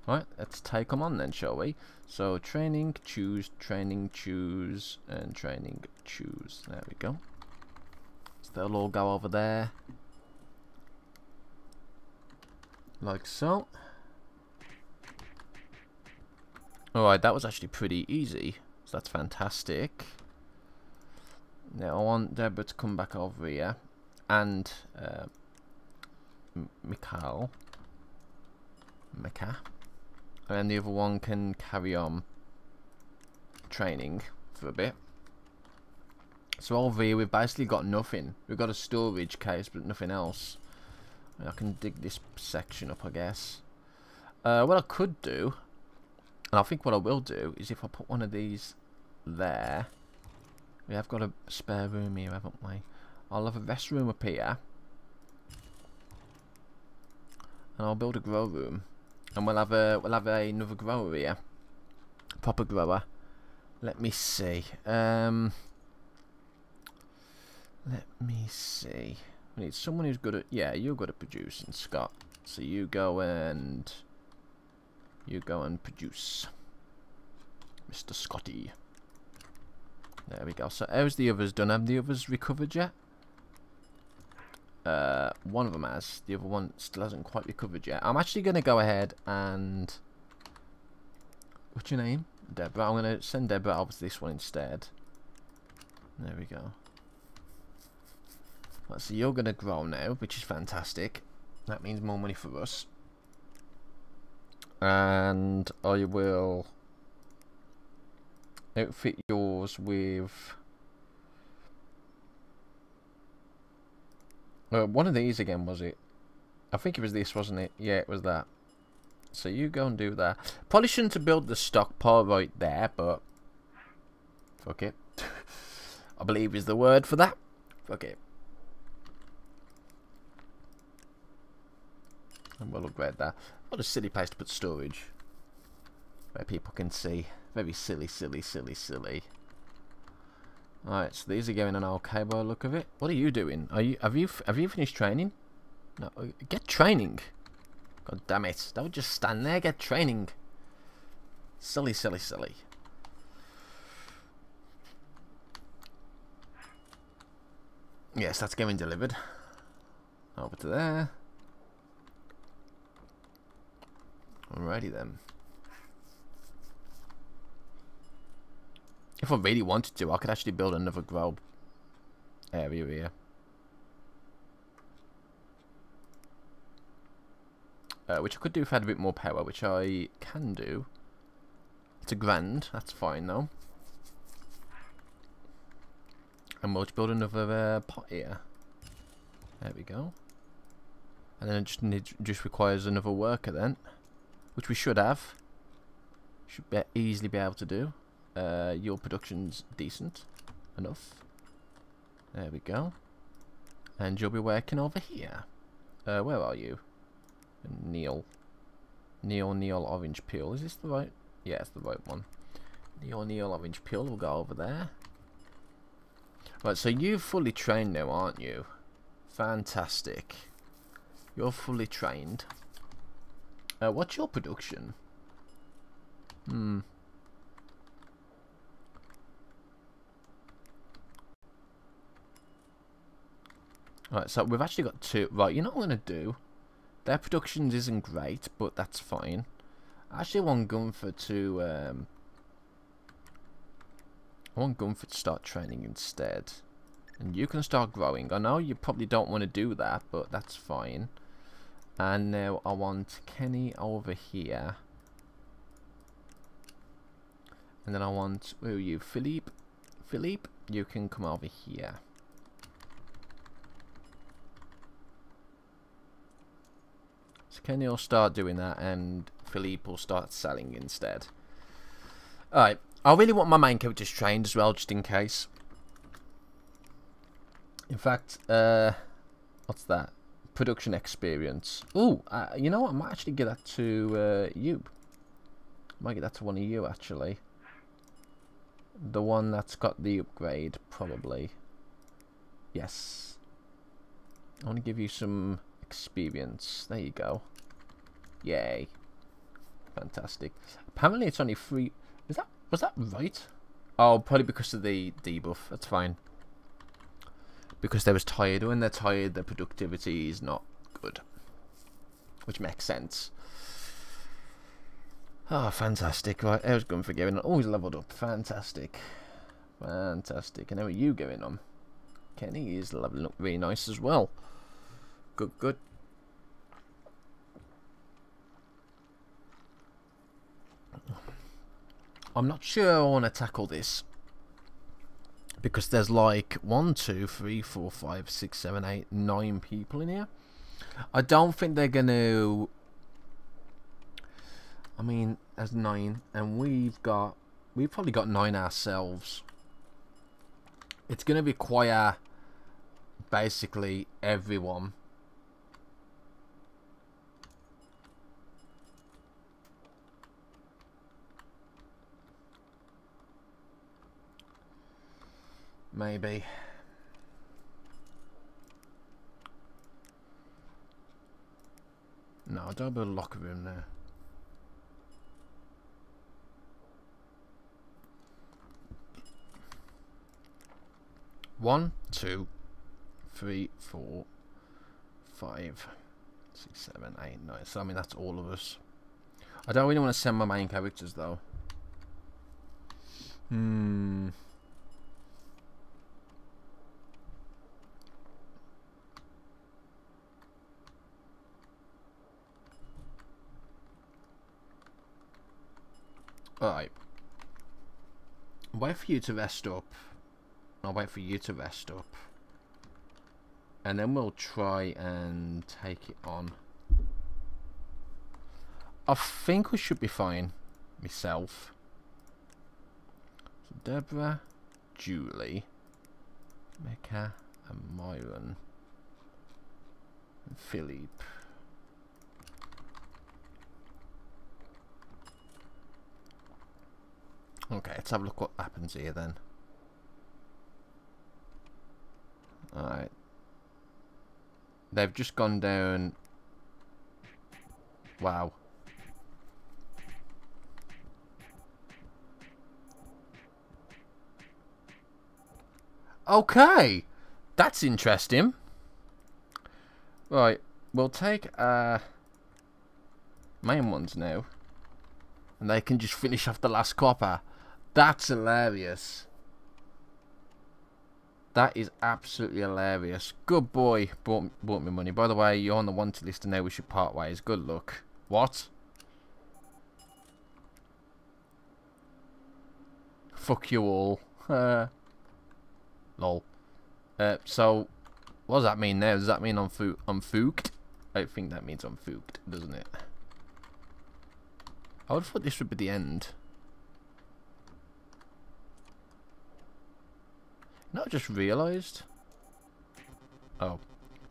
Right, let's take them on then, shall we? So training, choose, training, choose, and training, choose. There we go. So they'll all go over there. Like so. Alright, that was actually pretty easy. So that's fantastic. Now I want Deborah to come back over here. And uh, Mikhail. Mika and then the other one can carry on training for a bit. So over here we've basically got nothing. We've got a storage case but nothing else. I can dig this section up I guess. Uh, what I could do, and I think what I will do, is if I put one of these there, we have got a spare room here haven't we? I'll have a restroom up here. And I'll build a grow room and we'll have a we'll have a, another grower here, proper grower. Let me see. Um, let me see. We need someone who's good at yeah. You're good at producing, Scott. So you go and you go and produce, Mr. Scotty. There we go. So how's the others done? Have the others recovered yet? Uh, one of them has. The other one still hasn't quite recovered yet. I'm actually going to go ahead and... What's your name? Deborah. I'm going to send Deborah over to this one instead. There we go. Right, so you're going to grow now, which is fantastic. That means more money for us. And I will outfit yours with Uh, one of these again, was it? I think it was this, wasn't it? Yeah, it was that. So you go and do that. Probably shouldn't have built the stockpile right there, but... Fuck it. I believe is the word for that. Fuck it. And we'll upgrade that. What a silly place to put storage. Where people can see. Very silly, silly, silly, silly. Alright, so these are going on okay by the look of it. What are you doing? Are you have you have you finished training? No, uh, get training. God damn it! Don't just stand there. Get training. Silly, silly, silly. Yes, that's getting delivered. Over to there. Alrighty then. If I really wanted to, I could actually build another grow area here. Uh, which I could do if I had a bit more power, which I can do. It's a grand, that's fine though. And we'll just build another uh, pot here. There we go. And then it just, need, just requires another worker then. Which we should have. Should be easily be able to do uh, your production's decent enough. There we go. And you'll be working over here. Uh, where are you? Neil. Neil, Neil, orange peel. Is this the right? Yeah, it's the right one. Neil, Neil, orange peel. We'll go over there. Right, so you're fully trained now, aren't you? Fantastic. You're fully trained. Uh, what's your production? Hmm. Right, so we've actually got two. Right, you know what I'm going to do? Their productions isn't great, but that's fine. I actually want Gunfer to... Um, I want Gunfer to start training instead. And you can start growing. I know you probably don't want to do that, but that's fine. And now I want Kenny over here. And then I want, where are you? Philippe? Philippe, you can come over here. So Kenny will start doing that and Philippe will start selling instead. Alright, I really want my main characters trained as well, just in case. In fact, uh, what's that? Production experience. Oh, uh, you know what? I might actually give that to uh, you. Might get that to one of you, actually. The one that's got the upgrade, probably. Yes. I want to give you some experience. There you go. Yay. Fantastic. Apparently it's only free. Is that was that right? Oh, probably because of the debuff. That's fine. Because they was tired. When they're tired, their productivity is not good. Which makes sense. Oh, fantastic. Right, was going for giving Always leveled up. Fantastic. Fantastic. And how are you going on? Kenny is leveling up really nice as well. Good, good. I'm not sure I want to tackle this. Because there's like one, two, three, four, five, six, seven, eight, nine people in here. I don't think they're going to... I mean, there's nine. And we've got... We've probably got nine ourselves. It's going to require basically everyone Maybe. No, I don't have a locker room there. One, two, three, four, five, six, seven, eight, nine. So I mean that's all of us. I don't really want to send my main characters though. Hmm. Alright. Wait for you to rest up. I'll wait for you to rest up. And then we'll try and take it on. I think we should be fine. Myself. So Deborah, Julie, Mecca, and Myron. And Philippe. Okay, let's have a look what happens here then. Alright. They've just gone down... Wow. Okay! That's interesting. Right, we'll take uh main ones now. And they can just finish off the last copper. That's hilarious. That is absolutely hilarious. Good boy. Bought, bought me money. By the way, you're on the wanted list and now we should part ways. Good luck. What? Fuck you all. Uh, lol. Uh, so, what does that mean now? Does that mean I'm, fu I'm fooked? I think that means I'm fooked, doesn't it? I would have thought this would be the end. No, I just realised. Oh.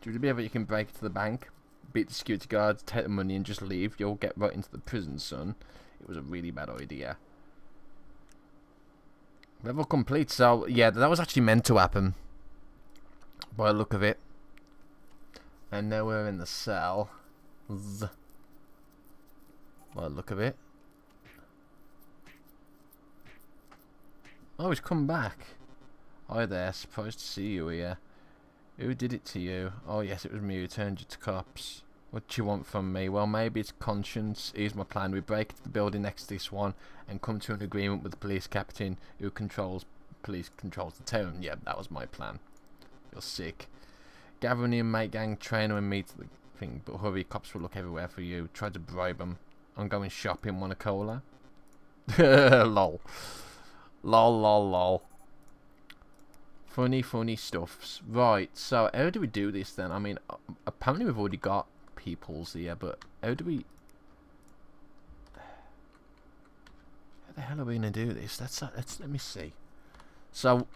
Do you ever you can break to the bank, beat the security guards, take the money and just leave? You'll get right into the prison, son. It was a really bad idea. Level complete. So, yeah, that was actually meant to happen. By the look of it. And now we're in the cell. Z by the look of it. Oh, he's come back. Hi there, surprised to see you here. Who did it to you? Oh yes, it was me who turned you to cops. What do you want from me? Well, maybe it's conscience. Here's my plan. We break into the building next to this one and come to an agreement with the police captain who controls police controls the town. Yeah, that was my plan. You're sick. Gather an inmate gang trainer and meet the thing, but hurry, cops will look everywhere for you. Try to bribe them. I'm going shopping, want a cola? lol. Lol, lol, lol. Funny, funny stuffs. Right, so how do we do this then? I mean, apparently we've already got peoples here, but how do we... How the hell are we going to do this? Let's, let's, let me see. So,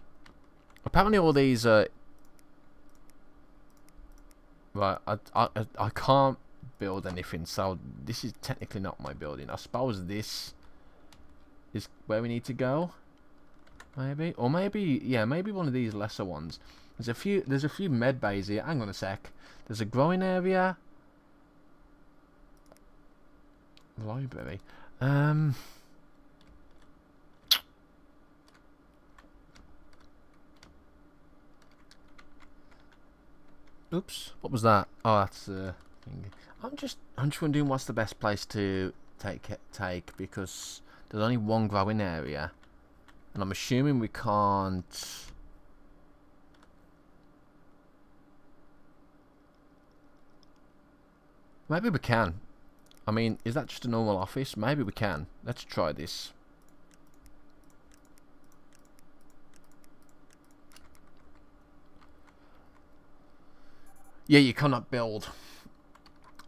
apparently all these are... Right, I, I, I can't build anything, so this is technically not my building. I suppose this is where we need to go. Maybe, or maybe, yeah, maybe one of these lesser ones. There's a few. There's a few med bays here. Hang on a sec. There's a growing area. Library. Um. Oops. What was that? Oh, that's uh. I'm just. I'm just wondering what's the best place to take take because there's only one growing area. And I'm assuming we can't... Maybe we can. I mean, is that just a normal office? Maybe we can. Let's try this. Yeah, you cannot build.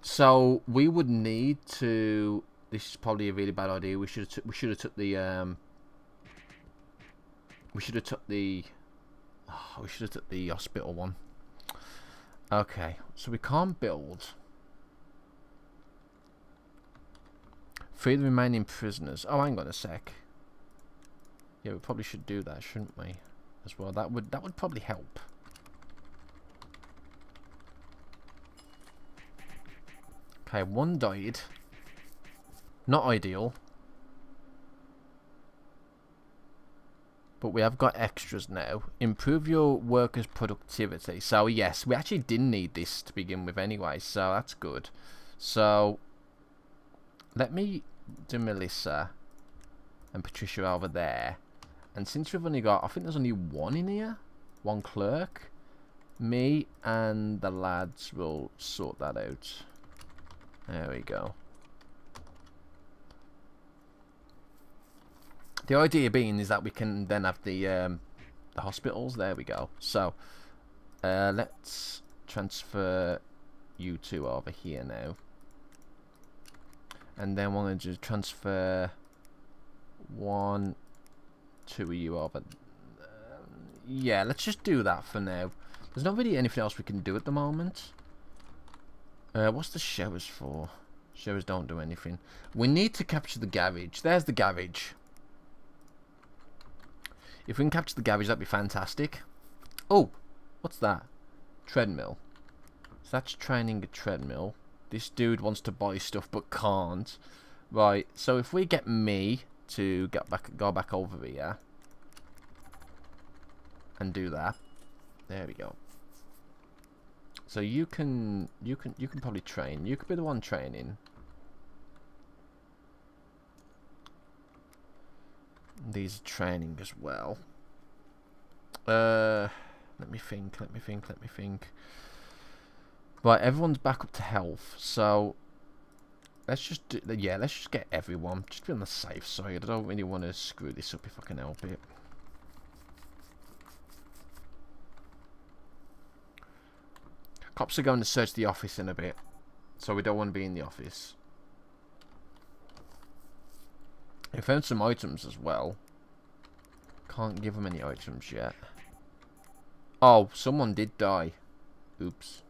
So we would need to. This is probably a really bad idea. We should we should have took the um, we should have took the... Oh, we should have took the hospital one. Okay, so we can't build. Free the remaining prisoners. Oh, hang on a sec. Yeah, we probably should do that, shouldn't we? As well. That would that would probably help. Okay, one died. Not ideal. But we have got extras now. Improve your workers' productivity. So yes, we actually didn't need this to begin with anyway, so that's good. So let me do Melissa and Patricia over there. And since we've only got, I think there's only one in here, one clerk. Me and the lads will sort that out. There we go. The idea being is that we can then have the um, the hospitals. There we go. So uh, let's transfer you two over here now, and then we're going to transfer one, two of you over. Um, yeah, let's just do that for now. There's not really anything else we can do at the moment. Uh, what's the showers for? Showers don't do anything. We need to capture the garage. There's the garage. If we can capture the garage, that'd be fantastic. Oh, what's that? Treadmill. So that's training a treadmill. This dude wants to buy stuff but can't. Right, so if we get me to get back, go back over here and do that. There we go. So you can you can you can probably train. You could be the one training. These training as well. Uh, let me think, let me think, let me think. Right, everyone's back up to health, so let's just do, yeah, let's just get everyone. Just be on the safe side. I don't really want to screw this up if I can help it. Cops are going to search the office in a bit, so we don't want to be in the office. I found some items as well. Can't give them any items yet. Oh, someone did die. Oops.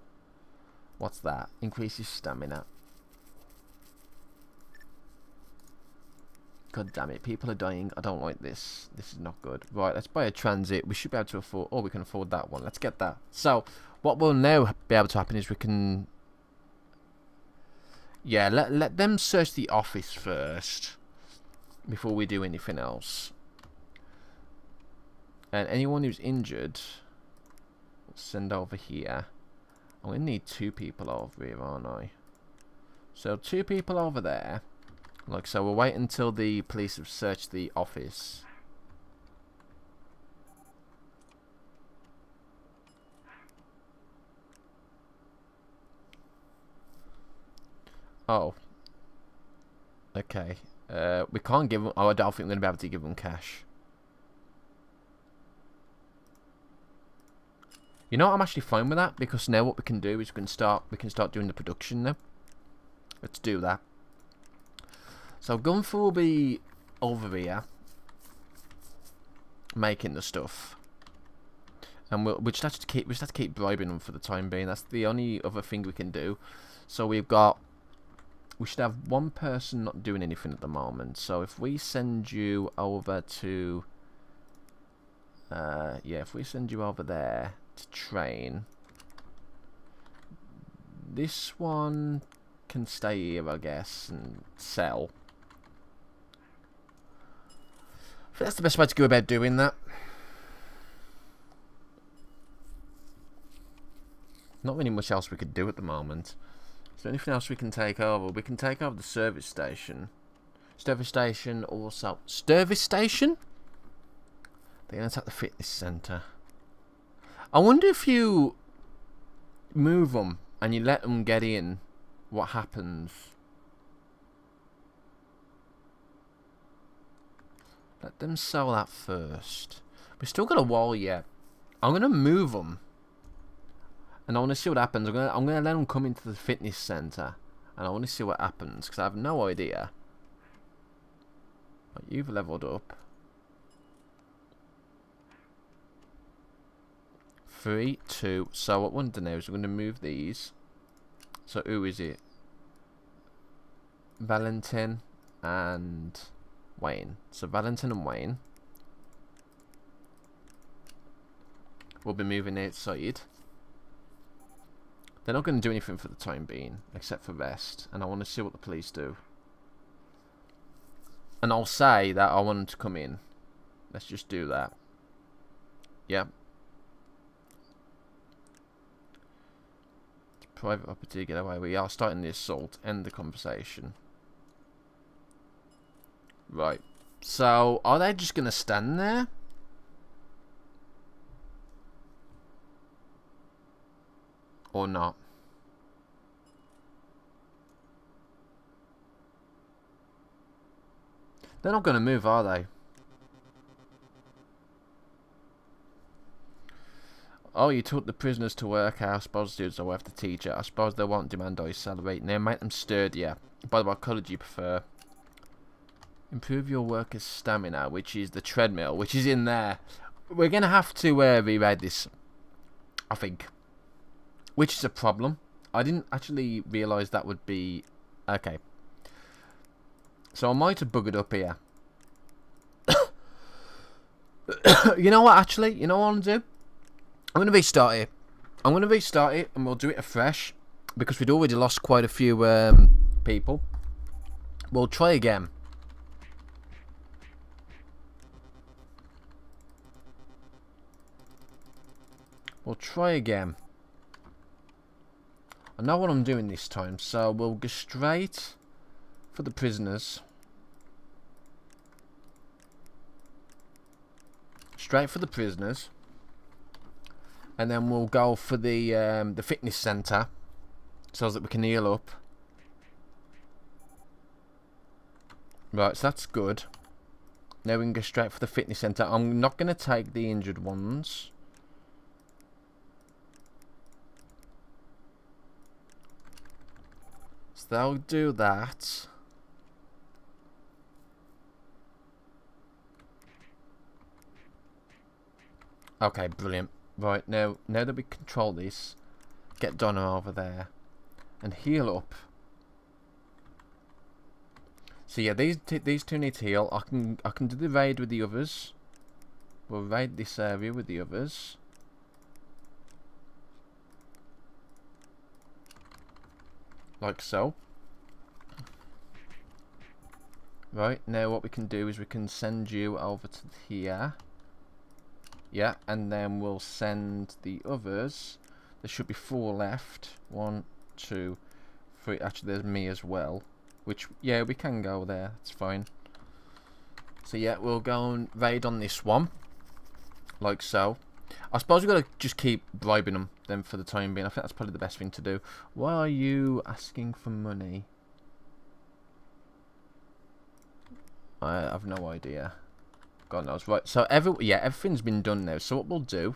What's that? Increases stamina. God damn it, people are dying. I don't like this. This is not good. Right, let's buy a transit. We should be able to afford... Oh, we can afford that one. Let's get that. So, what will now be able to happen is we can... Yeah, let, let them search the office first. Before we do anything else. And anyone who's injured... Send over here. I'm going to need two people over here, aren't I? So, two people over there. Like, so we'll wait until the police have searched the office. Oh. Okay. Uh, we can't give them... Oh, I don't think we're going to be able to give them cash. You know what, I'm actually fine with that, because now what we can do is we can start, we can start doing the production now. Let's do that. So Gunther will be over here making the stuff. And we'll, we just have to keep we just have to keep bribing them for the time being. That's the only other thing we can do. So we've got we should have one person not doing anything at the moment. So if we send you over to uh, yeah, if we send you over there to train, this one can stay here, I guess, and sell. that's the best way to go about doing that. Not really much else we could do at the moment. Is there anything else we can take over? We can take over the service station. Service station or also. Service station? They're going to attack the fitness centre. I wonder if you move them and you let them get in, what happens? Let them sell that first. We've still got a wall yet. I'm going to move them. And I want to see what happens. I'm going to, I'm to let them come into the fitness centre. And I want to see what happens. Because I have no idea. You've leveled up. Three, two. So what we're to do is we're going to move these. So who is it? Valentin and... Wayne. So Valentin and Wayne will be moving outside. They're not going to do anything for the time being, except for rest, and I want to see what the police do. And I'll say that I want them to come in. Let's just do that. Yep. Private property, get away. We are starting the assault. End the conversation. Right. So, are they just going to stand there? Or not? They're not going to move, are they? Oh, you took the prisoners to work. I suppose students are worth the teacher. I suppose they won't demand or celebrate. Now make them sturdier. By the way, what colour do you prefer? Improve your worker's stamina, which is the treadmill, which is in there. We're going to have to uh, rewrite this, I think. Which is a problem. I didn't actually realise that would be... Okay. So I might have buggered up here. you know what, actually? You know what I'm going to do? I'm going to restart it. I'm going to restart it, and we'll do it afresh. Because we'd already lost quite a few um, people. We'll try again. We'll try again. I know what I'm doing this time, so we'll go straight for the prisoners. Straight for the prisoners. And then we'll go for the um, the fitness centre so that we can heal up. Right, so that's good. Now we can go straight for the fitness centre. I'm not going to take the injured ones. So they'll do that. Okay, brilliant. Right, now, now that we control this, get Donna over there and heal up. So yeah, these these two need to heal. I can I can do the raid with the others. We'll raid this area with the others. Like so. Right, now what we can do is we can send you over to here. Yeah, and then we'll send the others. There should be four left. One, two, three. Actually, there's me as well. Which, yeah, we can go there. It's fine. So, yeah, we'll go and raid on this one. Like so. I suppose we've got to just keep bribing them then for the time being. I think that's probably the best thing to do. Why are you asking for money? I have no idea. God knows. Right, so every yeah, everything's been done now. So what we'll do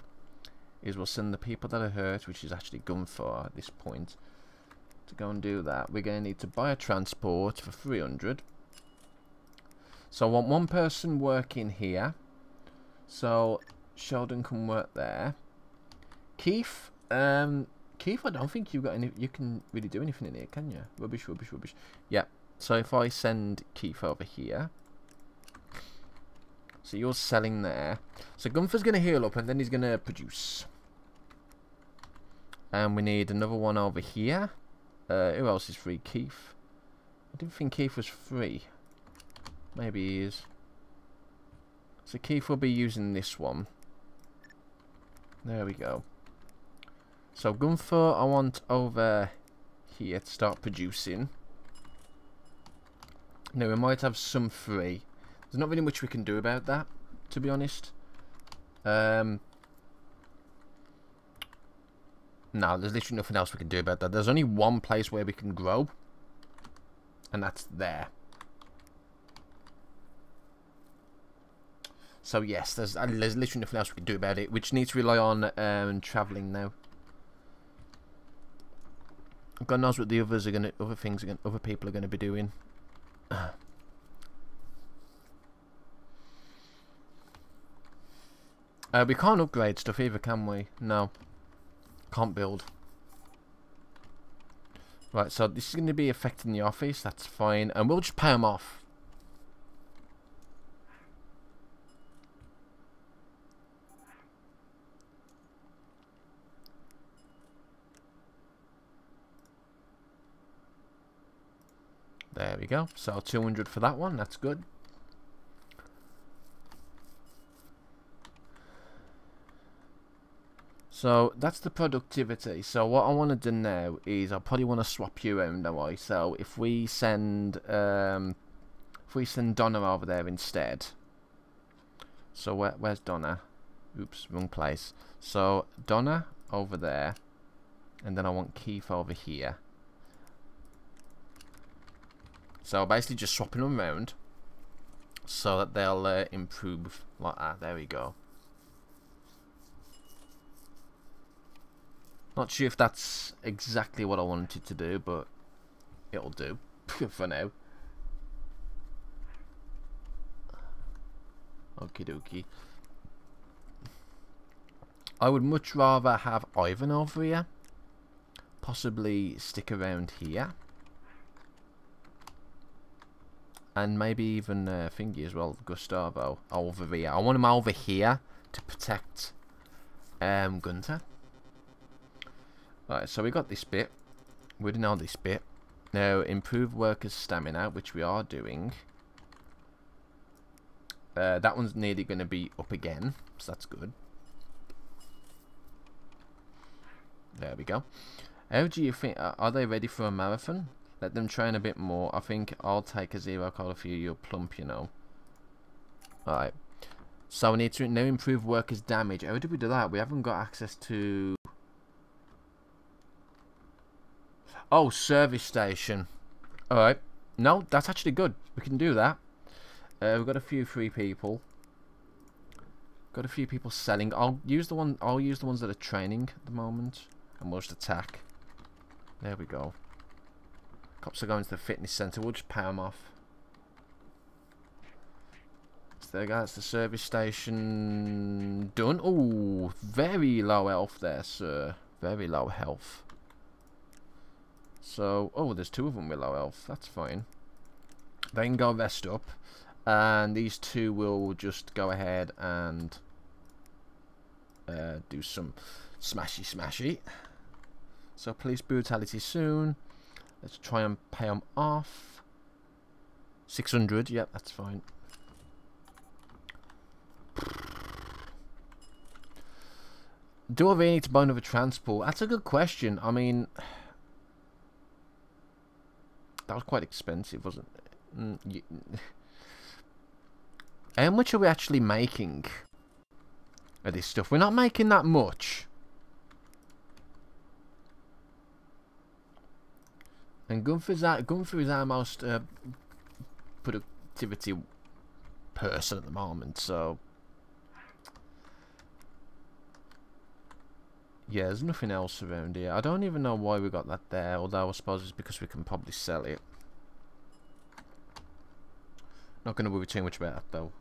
is we'll send the people that are hurt, which is actually Gunfor at this point, to go and do that. We're going to need to buy a transport for 300. So I want one person working here. So Sheldon can work there. Keith, um, Keith, I don't think you got any. You can really do anything in here, can you? Rubbish, rubbish, rubbish. Yeah. So if I send Keith over here, so you're selling there. So Gunther's going to heal up and then he's going to produce. And we need another one over here. Uh, who else is free? Keith. I didn't think Keith was free. Maybe he is. So Keith will be using this one. There we go. So Gunfor I want over here to start producing. Now we might have some free. There's not really much we can do about that, to be honest. Um, no, there's literally nothing else we can do about that. There's only one place where we can grow, and that's there. So yes, there's, there's literally nothing else we can do about it, which needs to rely on um, travelling now. God knows what the others are gonna, other things, are gonna, other people are going to be doing. Uh, we can't upgrade stuff either, can we? No. Can't build. Right, so this is going to be affecting the office. That's fine. And we'll just pay them off. There we go. So 200 for that one. That's good. So that's the productivity. So what I want to do now is I probably want to swap you around now. I so if we send um, if we send Donna over there instead. So where, where's Donna? Oops, wrong place. So Donna over there, and then I want Keith over here. So basically just swapping them around so that they'll uh, improve like that. There we go. Not sure if that's exactly what I wanted to do, but it'll do for now. Okie dokie. I would much rather have Ivan over here. Possibly stick around here. And maybe even uh, Thingy as well, Gustavo, over here. I want him over here to protect um, Gunter. Right, so we got this bit. We didn't know this bit. Now, improve workers' stamina, which we are doing. Uh, that one's nearly going to be up again, so that's good. There we go. How do you think, are they ready for a marathon? Let them train a bit more. I think I'll take a zero call for you, you're plump, you know. Alright. So we need to now improve workers' damage. How did we do that? We haven't got access to Oh, service station. Alright. No, that's actually good. We can do that. Uh, we've got a few free people. Got a few people selling. I'll use the one. I'll use the ones that are training at the moment, and we'll just attack. There we go. Cops are going to the fitness centre. We'll just power them off. So there we go. That's the service station done. Oh, very low health there, sir. Very low health. So, oh, there's two of them with low health. That's fine. They can go rest up. And these two will just go ahead and uh, do some smashy smashy. So police brutality soon. Let's try and pay them off. 600, yep, that's fine. Do I really need to buy another transport? That's a good question. I mean, that was quite expensive, wasn't it? Mm, How much are we actually making of this stuff? We're not making that much. And Gunther's, Gunther is our most uh, productivity person at the moment, so... Yeah, there's nothing else around here. I don't even know why we got that there, although I suppose it's because we can probably sell it. Not going to worry too much about that, though.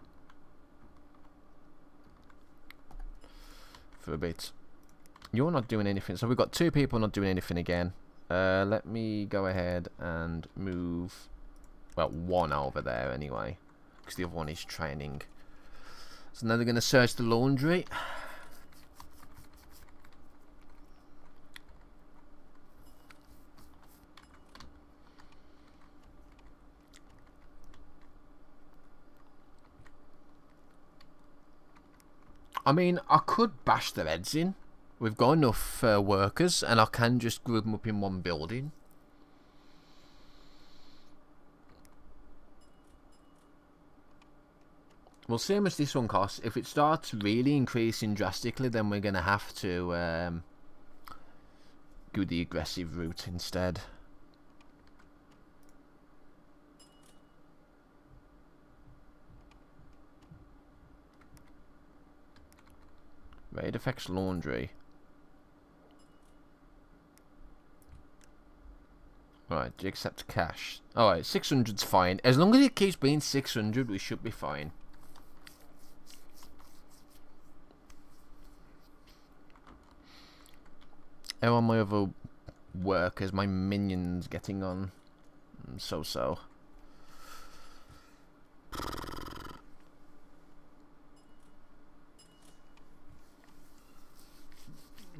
For a bit. You're not doing anything. So we've got two people not doing anything again. Uh, let me go ahead and move, well, one over there anyway, because the other one is training. So now they're going to search the laundry. I mean, I could bash their heads in. We've got enough uh, workers, and I can just group them up in one building. We'll see how much this one costs. If it starts really increasing drastically, then we're going to have to um, go the aggressive route instead. Raid affects laundry. You accept cash? Alright, 600's fine. As long as it keeps being 600, we should be fine. How are my other workers, my minions getting on? Mm, so-so.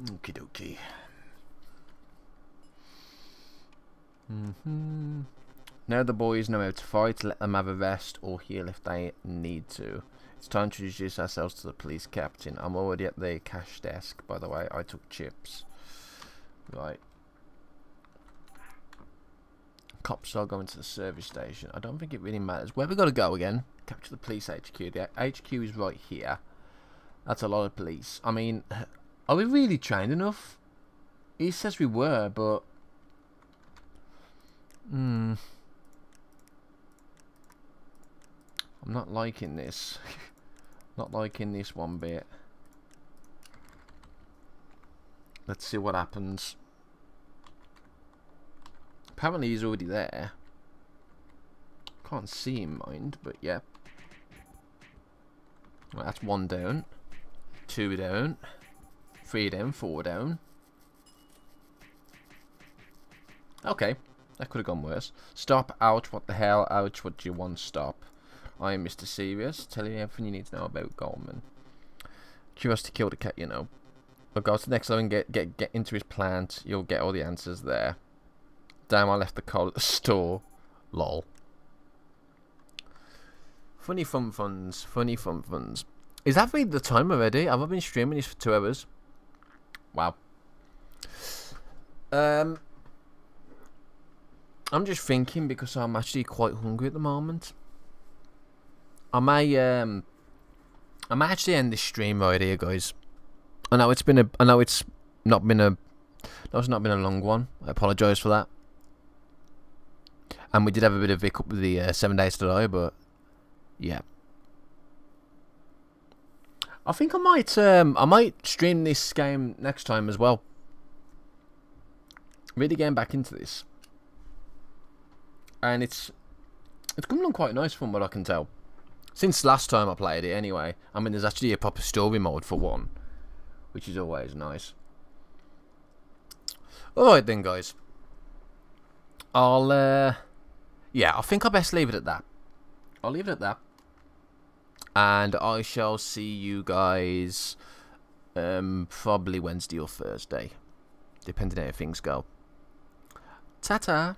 Okie dokie. Mm -hmm. Now the boys know how to fight, let them have a rest or heal if they need to. It's time to introduce ourselves to the police captain. I'm already at the cash desk, by the way. I took chips. Right. Cops are going to the service station. I don't think it really matters. Where we got to go again? Capture the police HQ. The HQ is right here. That's a lot of police. I mean, are we really trained enough? He says we were, but... Hmm... I'm not liking this. not liking this one bit. Let's see what happens. Apparently he's already there. Can't see him, mind, but yeah. Well, that's one down. Two down. Three down, four down. Okay, that could have gone worse. Stop, ouch, what the hell, ouch, what do you want, stop. I am Mr. Serious, telling you everything you need to know about Goldman. Curiosity killed a cat, you know. But go to the next level and get, get, get into his plant, you'll get all the answers there. Damn, I left the code at the store. Lol. Funny fun funds, funny fun funds. Is that really the time already? Have I been streaming this for two hours? Wow. Um, I'm just thinking because I'm actually quite hungry at the moment. I may um, I may actually end this stream right here, guys. I know it's been a, I know it's not been a, no, it's not been a long one. I apologise for that. And we did have a bit of hiccup with the uh, seven days to die, but yeah. I think I might um, I might stream this game next time as well. Really getting back into this. And it's it's coming along quite nice from what I can tell. Since last time I played it anyway. I mean there's actually a proper story mode for one. Which is always nice. Alright then guys. I'll uh yeah, I think I best leave it at that. I'll leave it at that. And I shall see you guys um, probably Wednesday or Thursday, depending on how things go. Ta-ta!